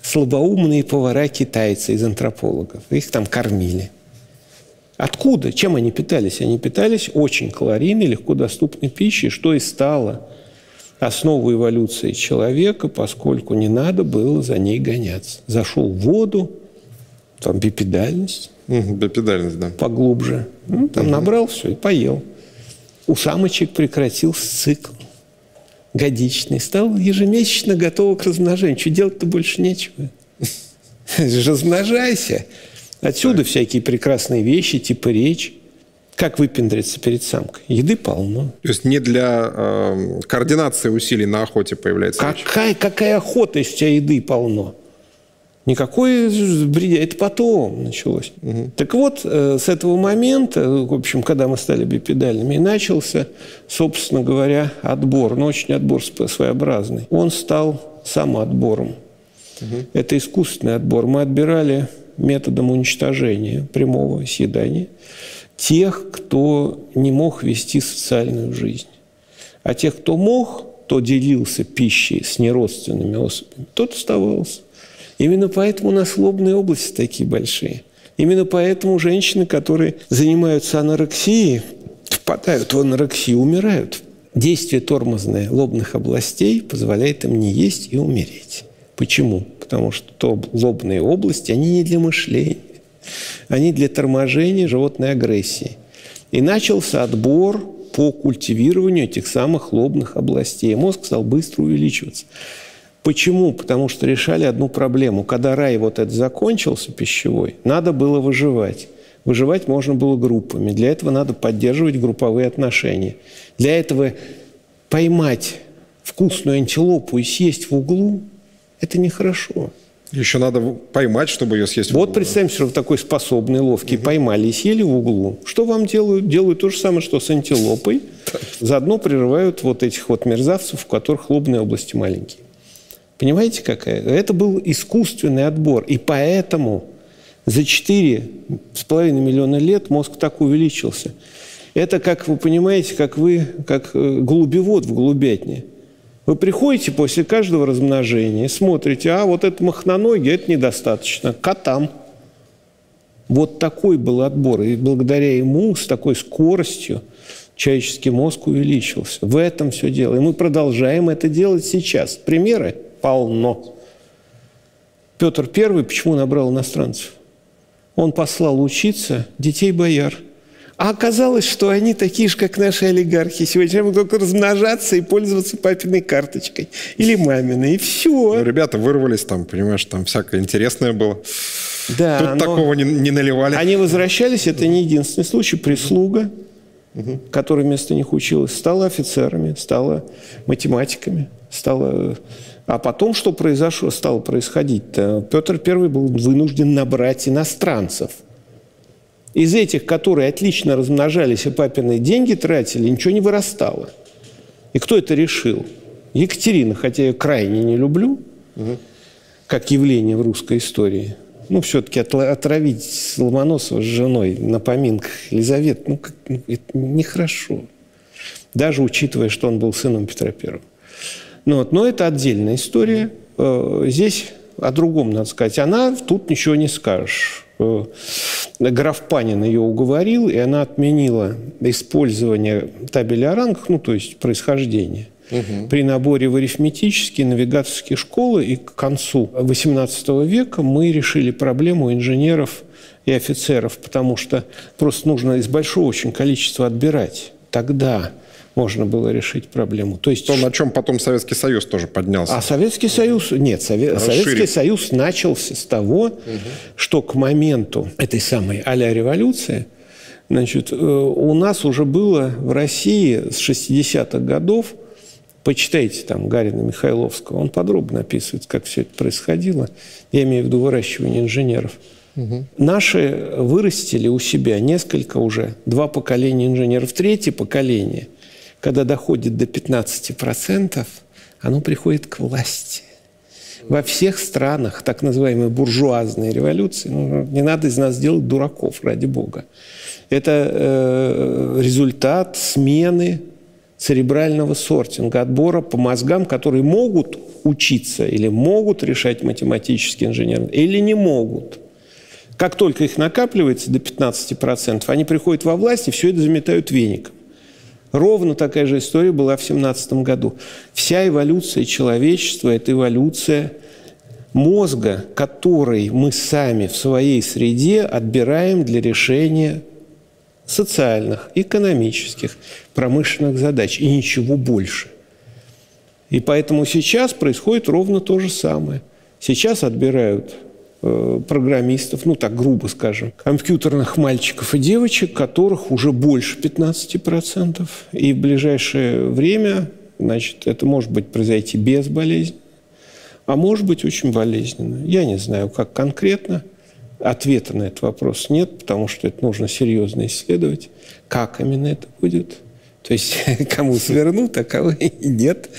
слабоумные повара китайцы из антропологов. Их там кормили. Откуда? Чем они питались? Они питались очень калорийной, легко доступной пищей, что и стало основой эволюции человека, поскольку не надо было за ней гоняться. Зашел в воду, там бипедальность. бипедальность, да. Поглубже. Ну, там угу. набрал все и поел. У самочек прекратился цикл годичный. Стал ежемесячно готов к размножению. Что делать-то больше нечего. Размножайся. Отсюда всякие прекрасные вещи, типа речь. Как выпендриться перед самкой? Еды полно. То есть не для э, координации усилий на охоте появляется какая, речь? Какая охота, если у тебя еды полно? Никакой бредя, это потом началось. Угу. Так вот, э, с этого момента, в общем, когда мы стали бипедальными, начался, собственно говоря, отбор, но очень отбор своеобразный. Он стал самоотбором. Угу. Это искусственный отбор. Мы отбирали методом уничтожения, прямого съедания, тех, кто не мог вести социальную жизнь. А тех, кто мог, то делился пищей с неродственными особями, тот оставался. Именно поэтому у нас лобные области такие большие. Именно поэтому женщины, которые занимаются анорексией, впадают в анорексию, умирают. Действие тормозное лобных областей позволяет им не есть и умереть. Почему? Потому что то лобные области, они не для мышления, они для торможения животной агрессии. И начался отбор по культивированию этих самых лобных областей. Мозг стал быстро увеличиваться. Почему? Потому что решали одну проблему. Когда рай вот этот закончился, пищевой, надо было выживать. Выживать можно было группами. Для этого надо поддерживать групповые отношения. Для этого поймать вкусную антилопу и съесть в углу – это нехорошо. Еще надо поймать, чтобы ее съесть. Вот представьте, что вы такой способный, ловкий, угу. поймали и съели в углу. Что вам делают? Делают то же самое, что с антилопой. Заодно прерывают вот этих вот мерзавцев, у которых лобные области маленькие. Понимаете, какая? Это был искусственный отбор. И поэтому за 4,5 миллиона лет мозг так увеличился. Это, как вы понимаете, как вы, как э, голубевод в голубятне. Вы приходите после каждого размножения, смотрите, а вот это махноноги, это недостаточно, котам. Вот такой был отбор. И благодаря ему с такой скоростью человеческий мозг увеличился. В этом все дело. И мы продолжаем это делать сейчас. Примеры – полно. Петр I почему набрал иностранцев? Он послал учиться детей бояр. А оказалось, что они такие же, как наши олигархи. Сегодня могут только размножаться и пользоваться папиной карточкой. Или маминой. И все. Ну, ребята вырвались там, понимаешь, там всякое интересное было. Да, Тут такого не, не наливали. Они возвращались, это не единственный случай. Прислуга, угу. которая вместо них училась, стала офицерами, стала математиками, стала а потом что произошло, стало происходить? -то? Петр I был вынужден набрать иностранцев. Из этих, которые отлично размножались и папины деньги тратили, ничего не вырастало. И кто это решил? Екатерина, хотя я крайне не люблю, угу. как явление в русской истории. Ну, все-таки отравить Ломоносова с женой на поминках Елизаветы, ну, как, ну, это нехорошо. Даже учитывая, что он был сыном Петра Первого. Ну, вот, но это отдельная история. Э, здесь о другом надо сказать. Она тут ничего не скажешь. Э, граф Панин ее уговорил, и она отменила использование табели о рангах, ну, то есть происхождение, угу. при наборе в арифметические, навигаторские школы. И к концу XVIII века мы решили проблему инженеров и офицеров, потому что просто нужно из большого очень количества отбирать. Тогда можно было решить проблему. То есть то, на чем потом Советский Союз тоже поднялся. А Советский Союз нет, Совет, Советский Союз начался с того, угу. что к моменту этой самой а-ля революции Значит, э, у нас уже было в России с 60-х годов, почитайте там Гарина Михайловского, он подробно описывает, как все это происходило. Я имею в виду выращивание инженеров. Угу. Наши вырастили у себя несколько уже, два поколения инженеров. Третье поколение – когда доходит до 15%, оно приходит к власти. Во всех странах так называемой буржуазной революции, ну, не надо из нас делать дураков, ради бога. Это э, результат смены церебрального сортинга, отбора по мозгам, которые могут учиться или могут решать математический инженер, или не могут. Как только их накапливается до 15%, они приходят во власть и все это заметают веником. Ровно такая же история была в 17 году. Вся эволюция человечества – это эволюция мозга, который мы сами в своей среде отбираем для решения социальных, экономических, промышленных задач и ничего больше. И поэтому сейчас происходит ровно то же самое. Сейчас отбирают программистов, ну так грубо скажем, компьютерных мальчиков и девочек, которых уже больше 15%. И в ближайшее время, значит, это может быть произойти без болезни, а может быть очень болезненно. Я не знаю, как конкретно – Ответа на этот вопрос нет, потому что это нужно серьезно исследовать, как именно это будет. То есть кому свернут, а кого и нет.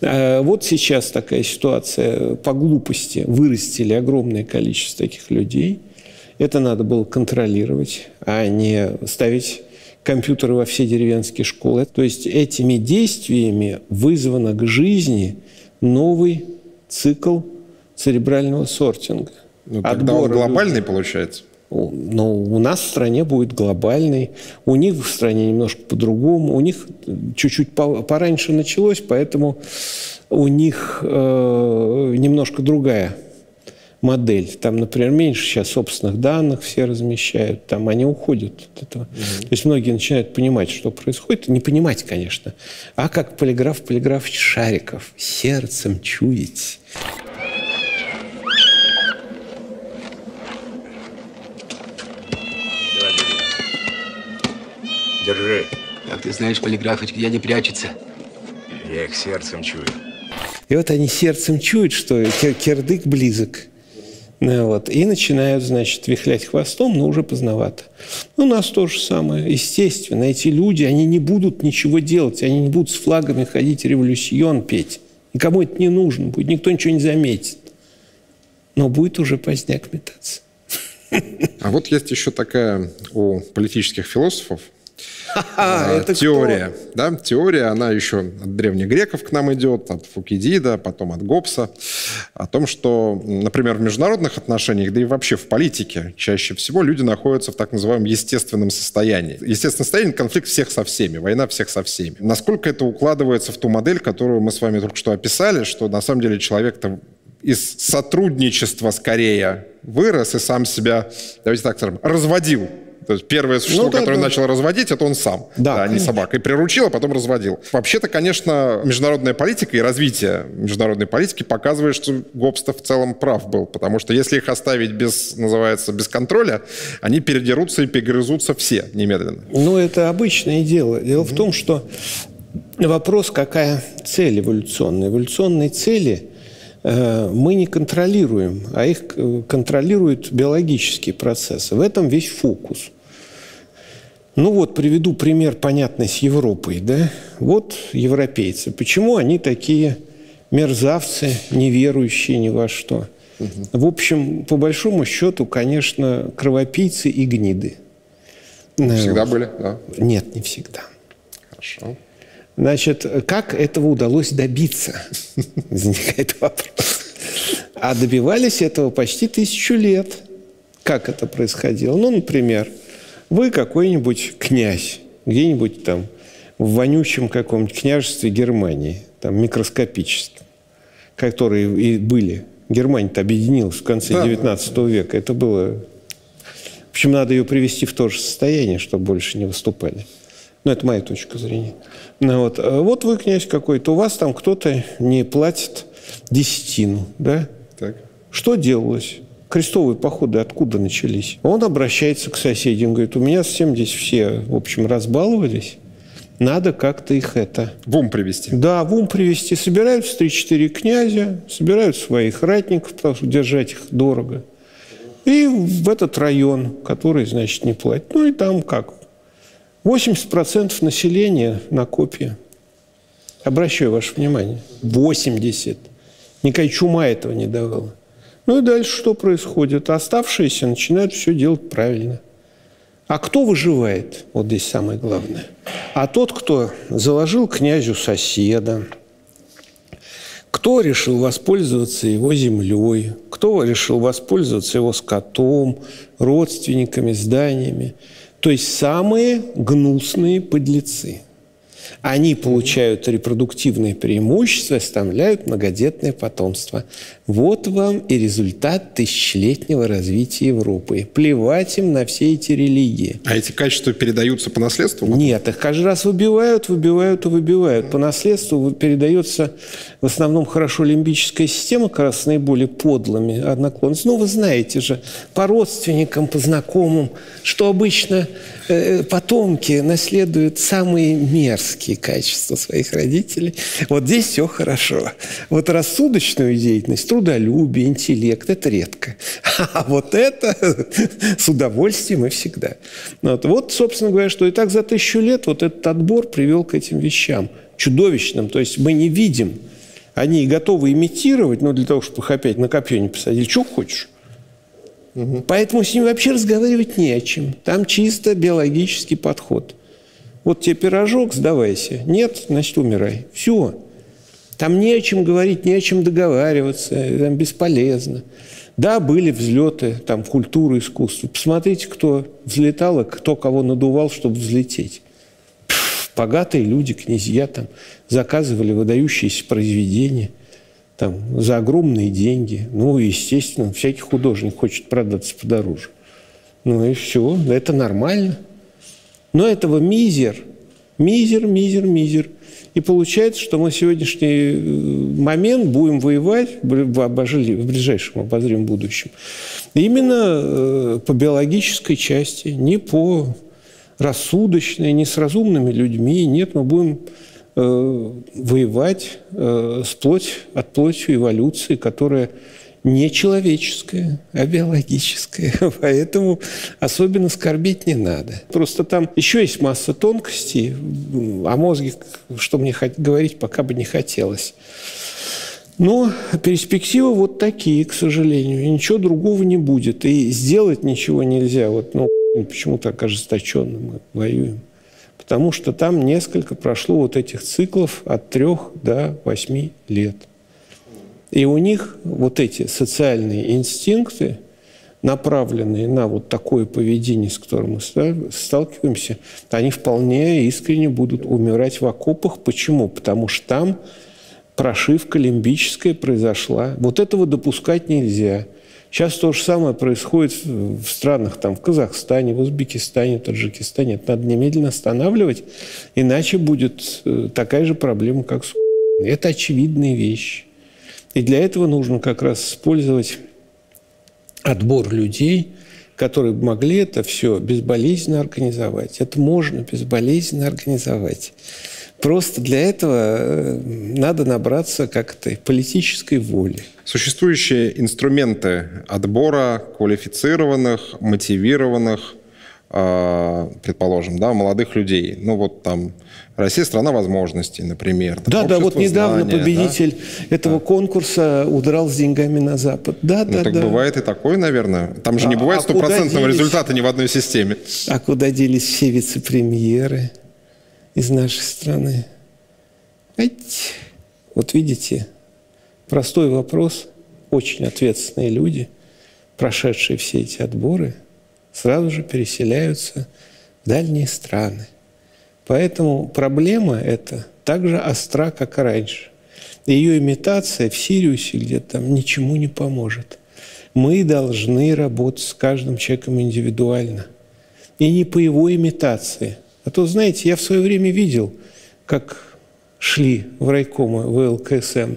А вот сейчас такая ситуация по глупости. Вырастили огромное количество таких людей. Это надо было контролировать, а не ставить компьютеры во все деревенские школы. То есть этими действиями вызвано к жизни новый цикл церебрального сортинга. Ну, тогда он глобальный людей. получается? Ну, у нас в стране будет глобальный, у них в стране немножко по-другому, у них чуть-чуть пораньше началось, поэтому у них э, немножко другая модель. Там, например, меньше сейчас собственных данных все размещают, там они уходят от этого. Угу. То есть многие начинают понимать, что происходит. Не понимать, конечно, а как полиграф полиграф шариков, сердцем чуять. Держи. Как ты знаешь, Полиграфыч, где они прячутся? Я их сердцем чую. И вот они сердцем чуют, что кирдык близок. Ну, вот. И начинают, значит, вихлять хвостом, но уже поздновато. Ну, у нас то же самое. Естественно, эти люди, они не будут ничего делать, они не будут с флагами ходить революцион петь. Никому это не нужно будет, никто ничего не заметит. Но будет уже поздняк метаться. А вот есть еще такая у политических философов это теория. Кто? Да, теория, она еще от древних греков к нам идет, от Фукидида, потом от Гоббса, о том, что, например, в международных отношениях, да и вообще в политике чаще всего люди находятся в так называемом естественном состоянии. Естественное состояние – конфликт всех со всеми, война всех со всеми. Насколько это укладывается в ту модель, которую мы с вами только что описали, что на самом деле человек-то из сотрудничества скорее вырос и сам себя, давайте так скажем, разводил то есть первое существо, ну, да, которое да. начал разводить, это он сам, да, да а не собака. И приручил, а потом разводил. Вообще-то, конечно, международная политика и развитие международной политики показывает, что Гобстов в целом прав был. Потому что если их оставить без, называется, без контроля, они передерутся и перегрызутся все немедленно. Ну, это обычное дело. Дело mm-hmm. в том, что вопрос, какая цель эволюционная. Эволюционные цели мы не контролируем, а их э, контролируют биологические процессы. В этом весь фокус. Ну вот, приведу пример, понятный с Европой. Да? Вот европейцы. Почему они такие мерзавцы, неверующие ни во что? Угу. В общем, по большому счету, конечно, кровопийцы и гниды. Всегда вот. были, да? Нет, не всегда. Хорошо. Значит, как этого удалось добиться? Возникает вопрос. А добивались этого почти тысячу лет. Как это происходило? Ну, например, вы какой-нибудь князь, где-нибудь там в вонючем каком-нибудь княжестве Германии, там микроскопическом, которые и были. Германия-то объединилась в конце да, 19 да. века. Это было... В общем, надо ее привести в то же состояние, чтобы больше не выступали. Ну, это моя точка зрения. Ну, вот. вот вы князь какой-то, у вас там кто-то не платит десятину, да? Так. Что делалось? крестовые походы откуда начались? Он обращается к соседям, говорит, у меня совсем здесь все, в общем, разбаловались, надо как-то их это... В ум привести. Да, в ум привести. Собираются 3-4 князя, собирают своих ратников, потому что держать их дорого. И в этот район, который, значит, не платит. Ну и там как? 80% населения на копии. Обращаю ваше внимание. 80. Никакая чума этого не давала. Ну и дальше что происходит? Оставшиеся начинают все делать правильно. А кто выживает? Вот здесь самое главное. А тот, кто заложил князю соседа, кто решил воспользоваться его землей, кто решил воспользоваться его скотом, родственниками, зданиями. То есть самые гнусные подлецы – они получают репродуктивные преимущества, оставляют многодетное потомство. Вот вам и результат тысячелетнего развития Европы. Плевать им на все эти религии. А эти качества передаются по наследству? Нет, их каждый раз выбивают, выбивают и выбивают. По наследству передается в основном хорошо лимбическая система, как раз с наиболее подлыми одноклонностями. Ну, вы знаете же, по родственникам, по знакомым, что обычно потомки наследуют самые мерзкие качества своих родителей. Вот здесь все хорошо. Вот рассудочную деятельность, трудолюбие, интеллект – это редко. А вот это с удовольствием и всегда. Вот, вот, собственно говоря, что и так за тысячу лет вот этот отбор привел к этим вещам чудовищным. То есть мы не видим – они готовы имитировать, но для того, чтобы их опять на копье не посадили, что хочешь. Угу. Поэтому с ними вообще разговаривать не о чем. Там чисто биологический подход. Вот тебе пирожок, сдавайся. Нет, значит, умирай. Все. Там не о чем говорить, не о чем договариваться. Там бесполезно. Да, были взлеты, там, культуры, искусства. Посмотрите, кто взлетал, и кто кого надувал, чтобы взлететь. Пфф, богатые люди, князья там заказывали выдающиеся произведения там, за огромные деньги. Ну, естественно, всякий художник хочет продаться подороже. Ну и все, это нормально. Но этого мизер, мизер, мизер, мизер. И получается, что мы сегодняшний э, момент будем воевать в, обожили, в ближайшем обозримом будущем именно э, по биологической части, не по рассудочной, не с разумными людьми. Нет, мы будем воевать э, с плоть, от плотью эволюции, которая не человеческая, а биологическая. Поэтому особенно скорбить не надо. Просто там еще есть масса тонкостей, о мозге, что мне говорить, пока бы не хотелось. Но перспективы вот такие, к сожалению. И ничего другого не будет. И сделать ничего нельзя. Вот, ну, почему так ожесточенно мы воюем потому что там несколько прошло вот этих циклов от трех до восьми лет. И у них вот эти социальные инстинкты, направленные на вот такое поведение, с которым мы сталкиваемся, они вполне искренне будут умирать в окопах. Почему? Потому что там прошивка лимбическая произошла. Вот этого допускать нельзя – Сейчас то же самое происходит в странах, там, в Казахстане, в Узбекистане, Таджикистане. Это надо немедленно останавливать, иначе будет э, такая же проблема, как с Это очевидные вещи. И для этого нужно как раз использовать отбор людей, которые могли это все безболезненно организовать. Это можно безболезненно организовать. Просто для этого э, надо набраться как-то политической воли. Существующие инструменты отбора квалифицированных, мотивированных, э, предположим, да, молодых людей. Ну вот там Россия страна возможностей, например. Да, да, вот недавно знания, победитель да? этого да. конкурса удрал с деньгами на Запад. Да, ну, да, так да. бывает и такое, наверное. Там же а, не бывает а стопроцентного а результата ни в одной системе. А куда делись все вице-премьеры? Из нашей страны? Вот видите, простой вопрос, очень ответственные люди, прошедшие все эти отборы, сразу же переселяются в дальние страны. Поэтому проблема эта так же остра, как раньше. Ее имитация в Сириусе где-то там ничему не поможет. Мы должны работать с каждым человеком индивидуально. И не по его имитации, а то, знаете, я в свое время видел, как шли в райкомы ВЛКСМ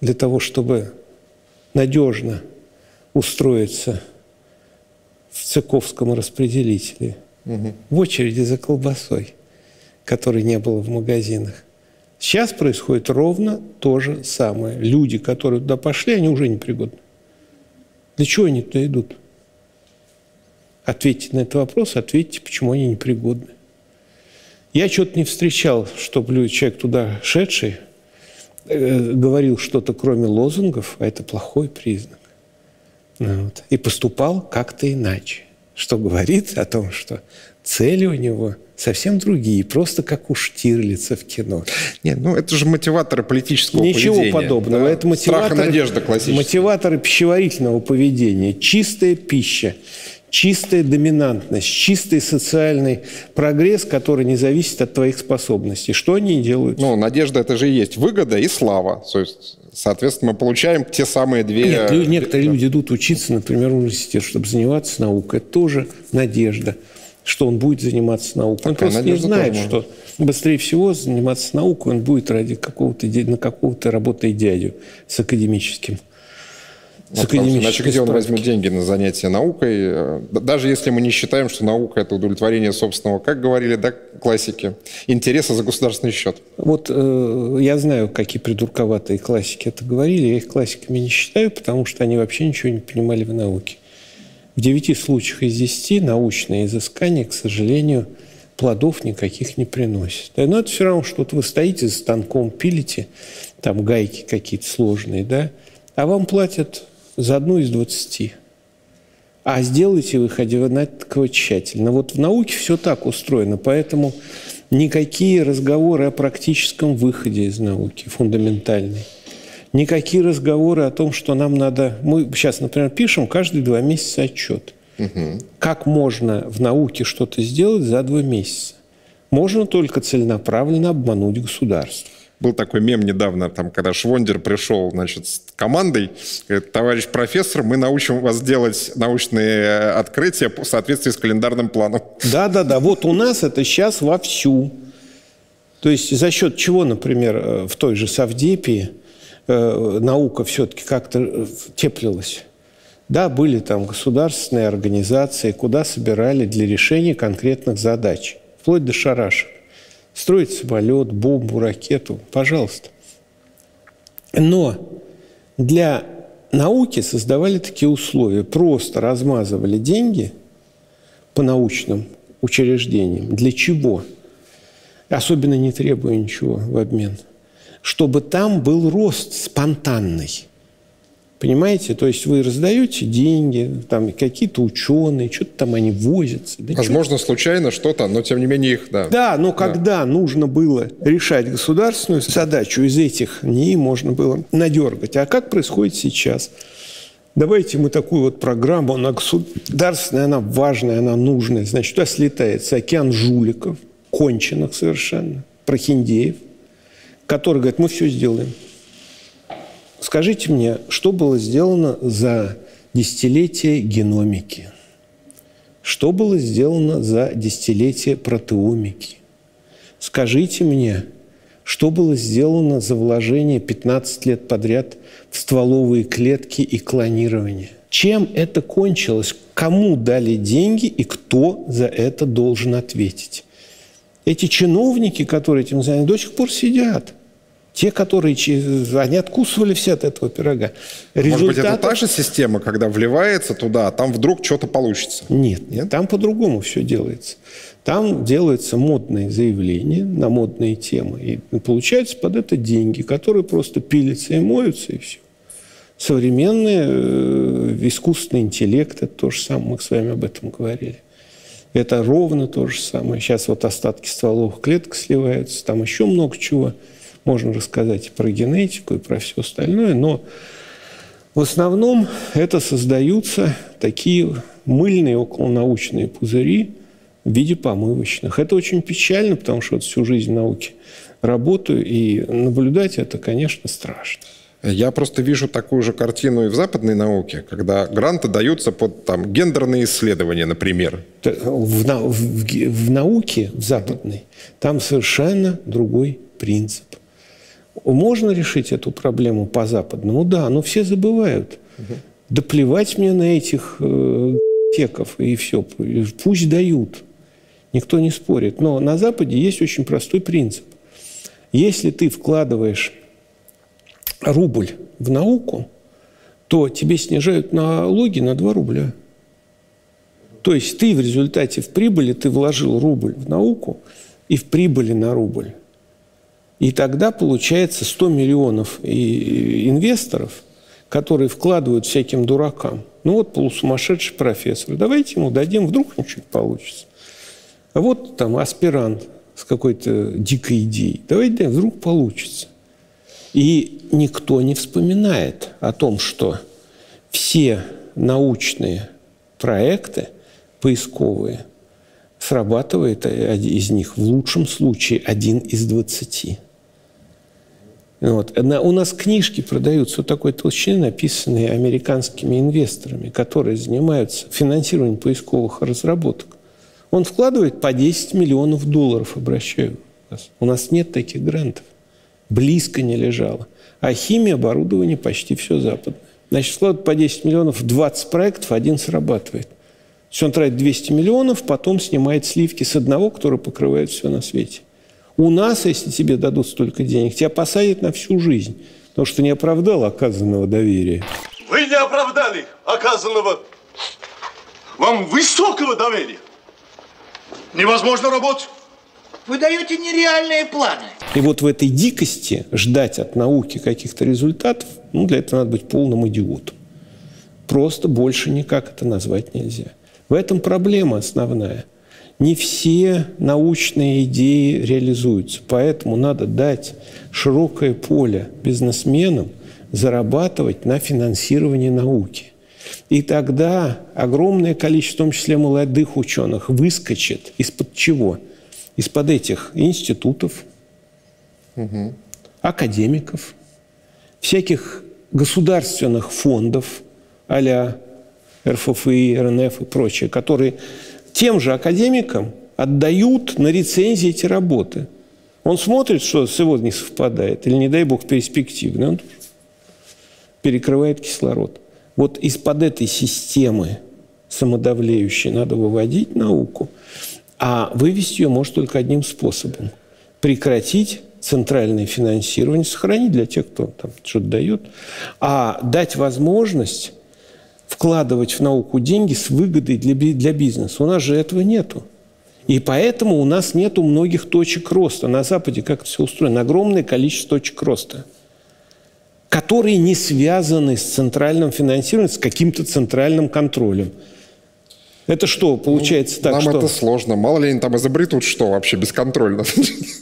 для того, чтобы надежно устроиться в цыковском распределителе угу. в очереди за колбасой, которой не было в магазинах. Сейчас происходит ровно то же самое. Люди, которые туда пошли, они уже непригодны. Для чего они туда идут? Ответьте на этот вопрос, ответьте, почему они непригодны. Я что-то не встречал, чтобы человек туда шедший э, говорил что-то кроме лозунгов, а это плохой признак. Ну вот. И поступал как-то иначе. что говорит о том, что цели у него совсем другие, просто как у Штирлица в кино. Нет, ну это же мотиваторы политического Ничего поведения. подобного. да? Это мотиваторы, Страх и надежда классическая. мотиваторы пищеварительного поведения. Чистая пища, чистая доминантность, чистый социальный прогресс, который не зависит от твоих способностей. Что они делают? Ну, надежда это же и есть выгода и слава. То есть, соответственно, мы получаем те самые две... Нет, лю- некоторые люди идут учиться, например, в университет, чтобы заниматься наукой. Это тоже надежда, что он будет заниматься наукой. Он Такая просто не знает, тоже что быстрее всего заниматься наукой он будет ради какого-то, на какого-то работы дядю с академическим. Ну, потому что иначе где он возьмет деньги на занятия наукой? Э, да- Даже если мы не считаем, что наука – это удовлетворение собственного, как говорили да, классики, интереса за государственный счет. Вот э, я знаю, какие придурковатые классики это говорили. Я их классиками не считаю, потому что они вообще ничего не понимали в науке. В девяти случаях из десяти научные изыскания, к сожалению, плодов никаких не приносят. Да, Но это все равно, что вот вы стоите за станком, пилите, там гайки какие-то сложные, да, а вам платят за одну из двадцати. А сделайте вы хоть одинаково тщательно. Вот в науке все так устроено, поэтому никакие разговоры о практическом выходе из науки фундаментальной, никакие разговоры о том, что нам надо... Мы сейчас, например, пишем каждые два месяца отчет. Как можно в науке что-то сделать за два месяца? Можно только целенаправленно обмануть государство. Был такой мем недавно, там, когда Швондер пришел значит, с командой, говорит, товарищ профессор, мы научим вас делать научные э, открытия в соответствии с календарным планом. Да-да-да, вот у нас это сейчас вовсю. То есть за счет чего, например, э, в той же Савдепии э, наука все-таки как-то теплилась? Да, были там государственные организации, куда собирали для решения конкретных задач, вплоть до шарашек. Строить самолет, бомбу, ракету, пожалуйста. Но для науки создавали такие условия. Просто размазывали деньги по научным учреждениям. Для чего? Особенно не требуя ничего в обмен. Чтобы там был рост спонтанный. Понимаете? То есть вы раздаете деньги, там какие-то ученые, что-то там они возятся. Да Возможно, случайно что-то, но тем не менее их, да. да, но когда нужно было решать государственную задачу, из этих НИИ можно было надергать. А как происходит сейчас? Давайте мы такую вот программу, она государственная, она важная, она нужная. Значит, туда слетается океан жуликов, конченых совершенно, прохиндеев, которые говорят, мы все сделаем. Скажите мне, что было сделано за десятилетие геномики? Что было сделано за десятилетие протеомики? Скажите мне, что было сделано за вложение 15 лет подряд в стволовые клетки и клонирование? Чем это кончилось? Кому дали деньги и кто за это должен ответить? Эти чиновники, которые этим заняты, до сих пор сидят. Те, которые они откусывали все от этого пирога. Результаты... Может быть, это та же система, когда вливается туда, а там вдруг что-то получится? Нет, нет, там по-другому все делается. Там делаются модные заявления на модные темы. И получаются под это деньги, которые просто пилятся и моются, и все. Современный э, искусственный интеллект – это то же самое. Мы с вами об этом говорили. Это ровно то же самое. Сейчас вот остатки стволовых клеток сливаются. Там еще много чего – можно рассказать и про генетику, и про все остальное, но в основном это создаются такие мыльные околонаучные пузыри в виде помывочных. Это очень печально, потому что вот всю жизнь науки работаю, и наблюдать это, конечно, страшно. Я просто вижу такую же картину и в западной науке, когда гранты даются под там, гендерные исследования, например. В, в, в, в науке, в западной, там совершенно другой принцип. Можно решить эту проблему по-западному? Да, но все забывают. Угу. Да плевать мне на этих э, теков, и все. Пусть дают. Никто не спорит. Но на Западе есть очень простой принцип. Если ты вкладываешь рубль в науку, то тебе снижают налоги на 2 рубля. То есть ты в результате в прибыли ты вложил рубль в науку и в прибыли на рубль. И тогда получается 100 миллионов инвесторов, которые вкладывают всяким дуракам. Ну вот полусумасшедший профессор. Давайте ему дадим, вдруг ничего получится. А вот там аспирант с какой-то дикой идеей. Давайте даем, вдруг получится. И никто не вспоминает о том, что все научные проекты поисковые срабатывает из них в лучшем случае один из двадцати. Вот. У нас книжки продаются вот такой толщины, написанные американскими инвесторами, которые занимаются финансированием поисковых разработок. Он вкладывает по 10 миллионов долларов, обращаю вас. У нас нет таких грантов. Близко не лежало. А химия, оборудование почти все западное. Значит, вкладывает по 10 миллионов, 20 проектов, один срабатывает. То есть он тратит 200 миллионов, потом снимает сливки с одного, который покрывает все на свете. У нас, если тебе дадут столько денег, тебя посадят на всю жизнь, потому что не оправдал оказанного доверия. Вы не оправдали оказанного вам высокого доверия. Невозможно работать. Вы даете нереальные планы. И вот в этой дикости ждать от науки каких-то результатов, ну, для этого надо быть полным идиотом. Просто больше никак это назвать нельзя. В этом проблема основная – не все научные идеи реализуются. Поэтому надо дать широкое поле бизнесменам зарабатывать на финансировании науки. И тогда огромное количество, в том числе молодых ученых, выскочит из-под чего? Из-под этих институтов, угу. академиков, всяких государственных фондов а РФФИ, РНФ и прочее, которые тем же академикам отдают на рецензии эти работы. Он смотрит, что с его не совпадает, или, не дай бог, перспективный, он перекрывает кислород. Вот из-под этой системы самодавлеющей надо выводить науку, а вывести ее может только одним способом – прекратить центральное финансирование, сохранить для тех, кто там что-то дает, а дать возможность вкладывать в науку деньги с выгодой для, для бизнеса. У нас же этого нету. И поэтому у нас нету многих точек роста. На Западе как все устроено? Огромное количество точек роста, которые не связаны с центральным финансированием, с каким-то центральным контролем. Это что, получается ну, так, нам что... Нам это сложно. Мало ли они там изобретут что вообще бесконтрольно.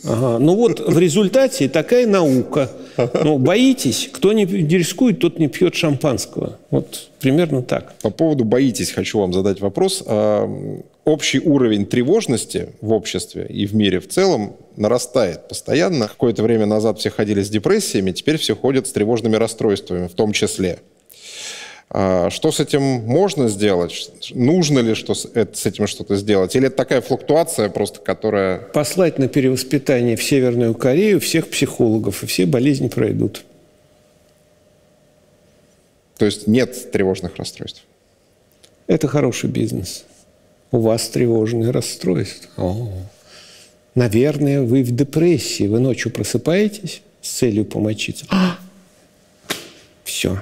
Ага. Ну вот в результате такая наука. Ну, боитесь, кто не рискует, тот не пьет шампанского. Вот примерно так. По поводу боитесь хочу вам задать вопрос. А, общий уровень тревожности в обществе и в мире в целом нарастает постоянно. Какое-то время назад все ходили с депрессиями, теперь все ходят с тревожными расстройствами в том числе. А, что с этим можно сделать? Нужно ли что с этим что-то сделать? Или это такая флуктуация просто, которая... Послать на перевоспитание в Северную Корею всех психологов, и все болезни пройдут. То есть нет тревожных расстройств? Это хороший бизнес. У вас тревожные расстройства. О, наверное, вы в депрессии. Вы ночью просыпаетесь с целью помочиться. А! Все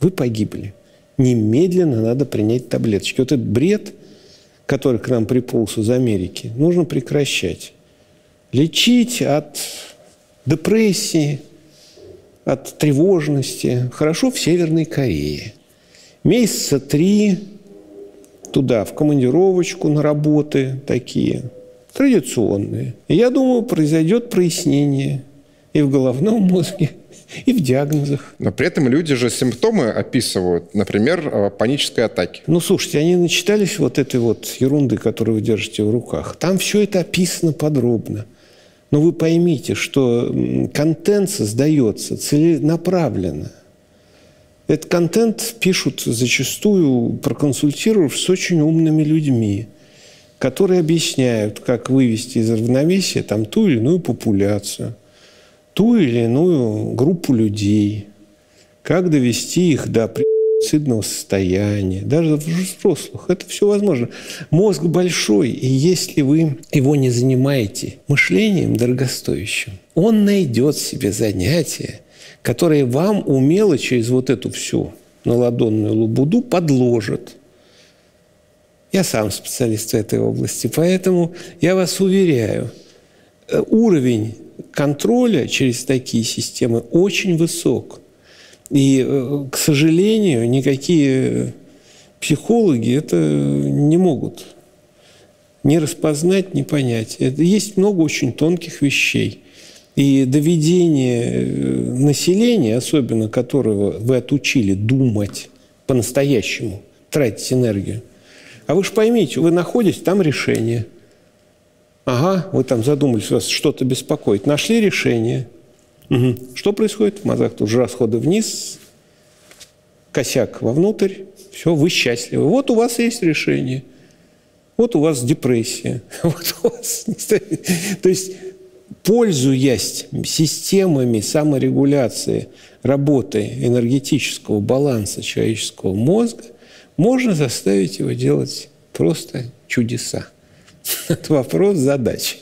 вы погибли. Немедленно надо принять таблеточки. Вот этот бред, который к нам приполз из Америки, нужно прекращать. Лечить от депрессии, от тревожности. Хорошо в Северной Корее. Месяца три туда, в командировочку на работы такие, традиционные. Я думаю, произойдет прояснение и в головном мозге, и в диагнозах. Но при этом люди же симптомы описывают, например, э, панической атаки. Ну, слушайте, они начитались вот этой вот ерунды, которую вы держите в руках. Там все это описано подробно. Но вы поймите, что контент создается целенаправленно. Этот контент пишут зачастую, проконсультировав с очень умными людьми, которые объясняют, как вывести из равновесия там, ту или иную популяцию – ту или иную группу людей, как довести их до суицидного состояния, даже в взрослых. Это все возможно. Мозг большой, и если вы его не занимаете мышлением дорогостоящим, он найдет себе занятие, которое вам умело через вот эту всю наладонную лабуду подложит. Я сам специалист в этой области, поэтому я вас уверяю, э, уровень контроля через такие системы очень высок. И, э, к сожалению, никакие психологи это не могут не распознать, не понять. Это есть много очень тонких вещей. И доведение э, населения, особенно которого вы отучили думать по-настоящему, тратить энергию. А вы же поймите, вы находитесь, там решение. Ага, вы там задумались, вас что-то беспокоит. Нашли решение. Угу. Что происходит? В мозгах тут же расходы вниз, косяк вовнутрь. Все, вы счастливы. Вот у вас есть решение. Вот у вас депрессия. Вот у вас... То есть пользуясь системами саморегуляции работы энергетического баланса человеческого мозга, можно заставить его делать просто чудеса. Это вопрос задачи.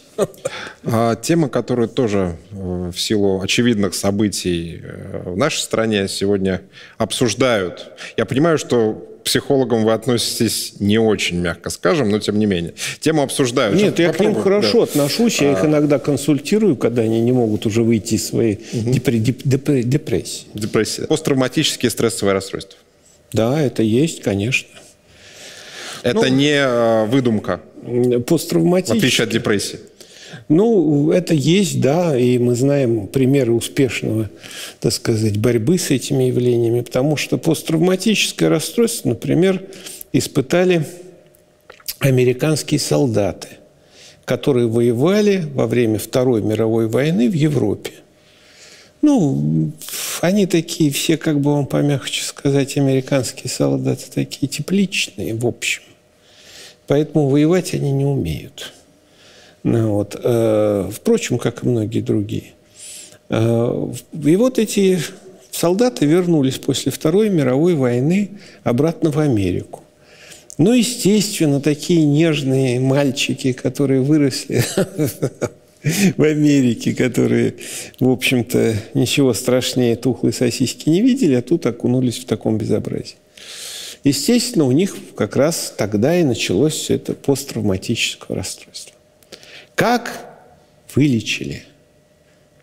А тема, которую тоже э, в силу очевидных событий э, в нашей стране сегодня обсуждают. Я понимаю, что психологам вы относитесь не очень, мягко скажем, но тем не менее. Тему обсуждают. Нет, я к ним хорошо да. отношусь, я а... их иногда консультирую, когда они не могут уже выйти из своей угу. депрессии. Депрессия. Посттравматические стрессовые расстройства. Да, это есть, конечно. Это ну, не э, выдумка. Посттравматические. В отличие от депрессии. Ну, это есть, да, и мы знаем примеры успешного, так сказать, борьбы с этими явлениями, потому что посттравматическое расстройство, например, испытали американские солдаты, которые воевали во время Второй мировой войны в Европе. Ну, они такие все, как бы вам помягче сказать, американские солдаты, такие тепличные, в общем. Поэтому воевать они не умеют. Ну вот. Э, впрочем, как и многие другие. Э, и вот эти солдаты вернулись после Второй мировой войны обратно в Америку. Ну, естественно, такие нежные мальчики, которые выросли в Америке, которые, в общем-то, ничего страшнее тухлой сосиски не видели, а тут окунулись в таком безобразии. Естественно, у них как раз тогда и началось все это посттравматическое расстройство. Как вылечили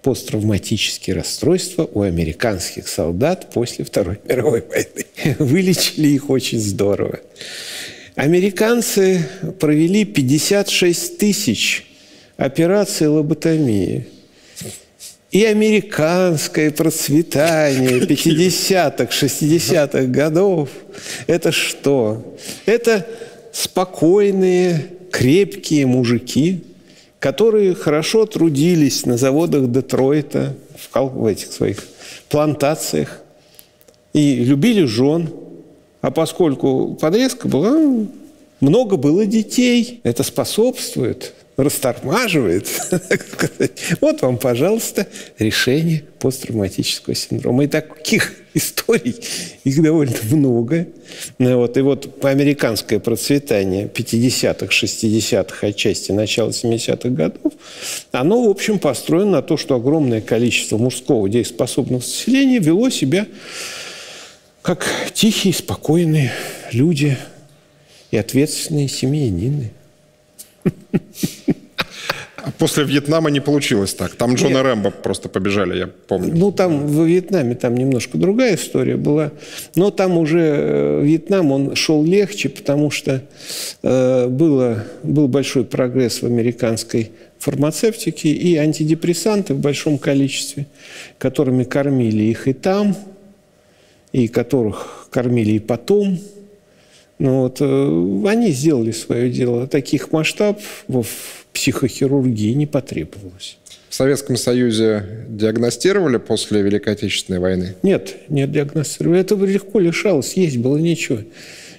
посттравматические расстройства у американских солдат после Второй мировой войны? Вылечили их очень здорово. Американцы провели 56 тысяч операций лоботомии. И американское процветание 50-х, 60-х годов – это что? Это спокойные, крепкие мужики – которые хорошо трудились на заводах Детройта, в этих своих плантациях, и любили жен. А поскольку подрезка была, много было детей, это способствует растормаживает. вот вам, пожалуйста, решение посттравматического синдрома. И таких историй, их довольно много. Вот, и вот американское процветание 50-х, 60-х, отчасти начала 70-х годов, оно, в общем, построено на то, что огромное количество мужского дееспособного населения вело себя как тихие, спокойные люди и ответственные семьянины. После Вьетнама не получилось так. Там Джона Нет. Рэмбо просто побежали, я помню. Ну, там в Вьетнаме там немножко другая история была. Но там уже э, Вьетнам, он шел легче, потому что э, было, был большой прогресс в американской фармацевтике и антидепрессанты в большом количестве, которыми кормили их и там, и которых кормили и потом – ну, вот, э, они сделали свое дело. Таких масштабов в психохирургии не потребовалось. В Советском Союзе диагностировали после Великой Отечественной войны? Нет, не диагностировали. Это легко лишалось, есть было ничего.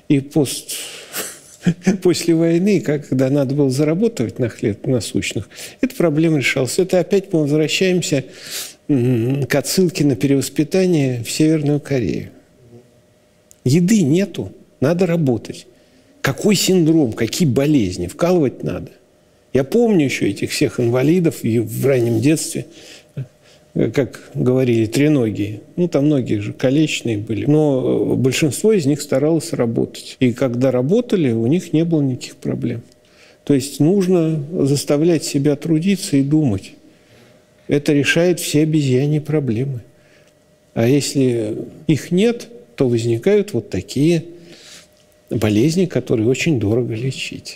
И пост после войны, когда надо было заработать на хлеб насущных, эта проблема решалась. Это опять мы возвращаемся к отсылке на перевоспитание в Северную Корею. Еды нету. Надо работать. Какой синдром, какие болезни? Вкалывать надо. Я помню еще этих всех инвалидов в раннем детстве, как говорили, треногие. Ну, там многие же колечные были. Но большинство из них старалось работать. И когда работали, у них не было никаких проблем. То есть нужно заставлять себя трудиться и думать. Это решает все обезьяньи проблемы. А если их нет, то возникают вот такие болезни, которые очень дорого лечить.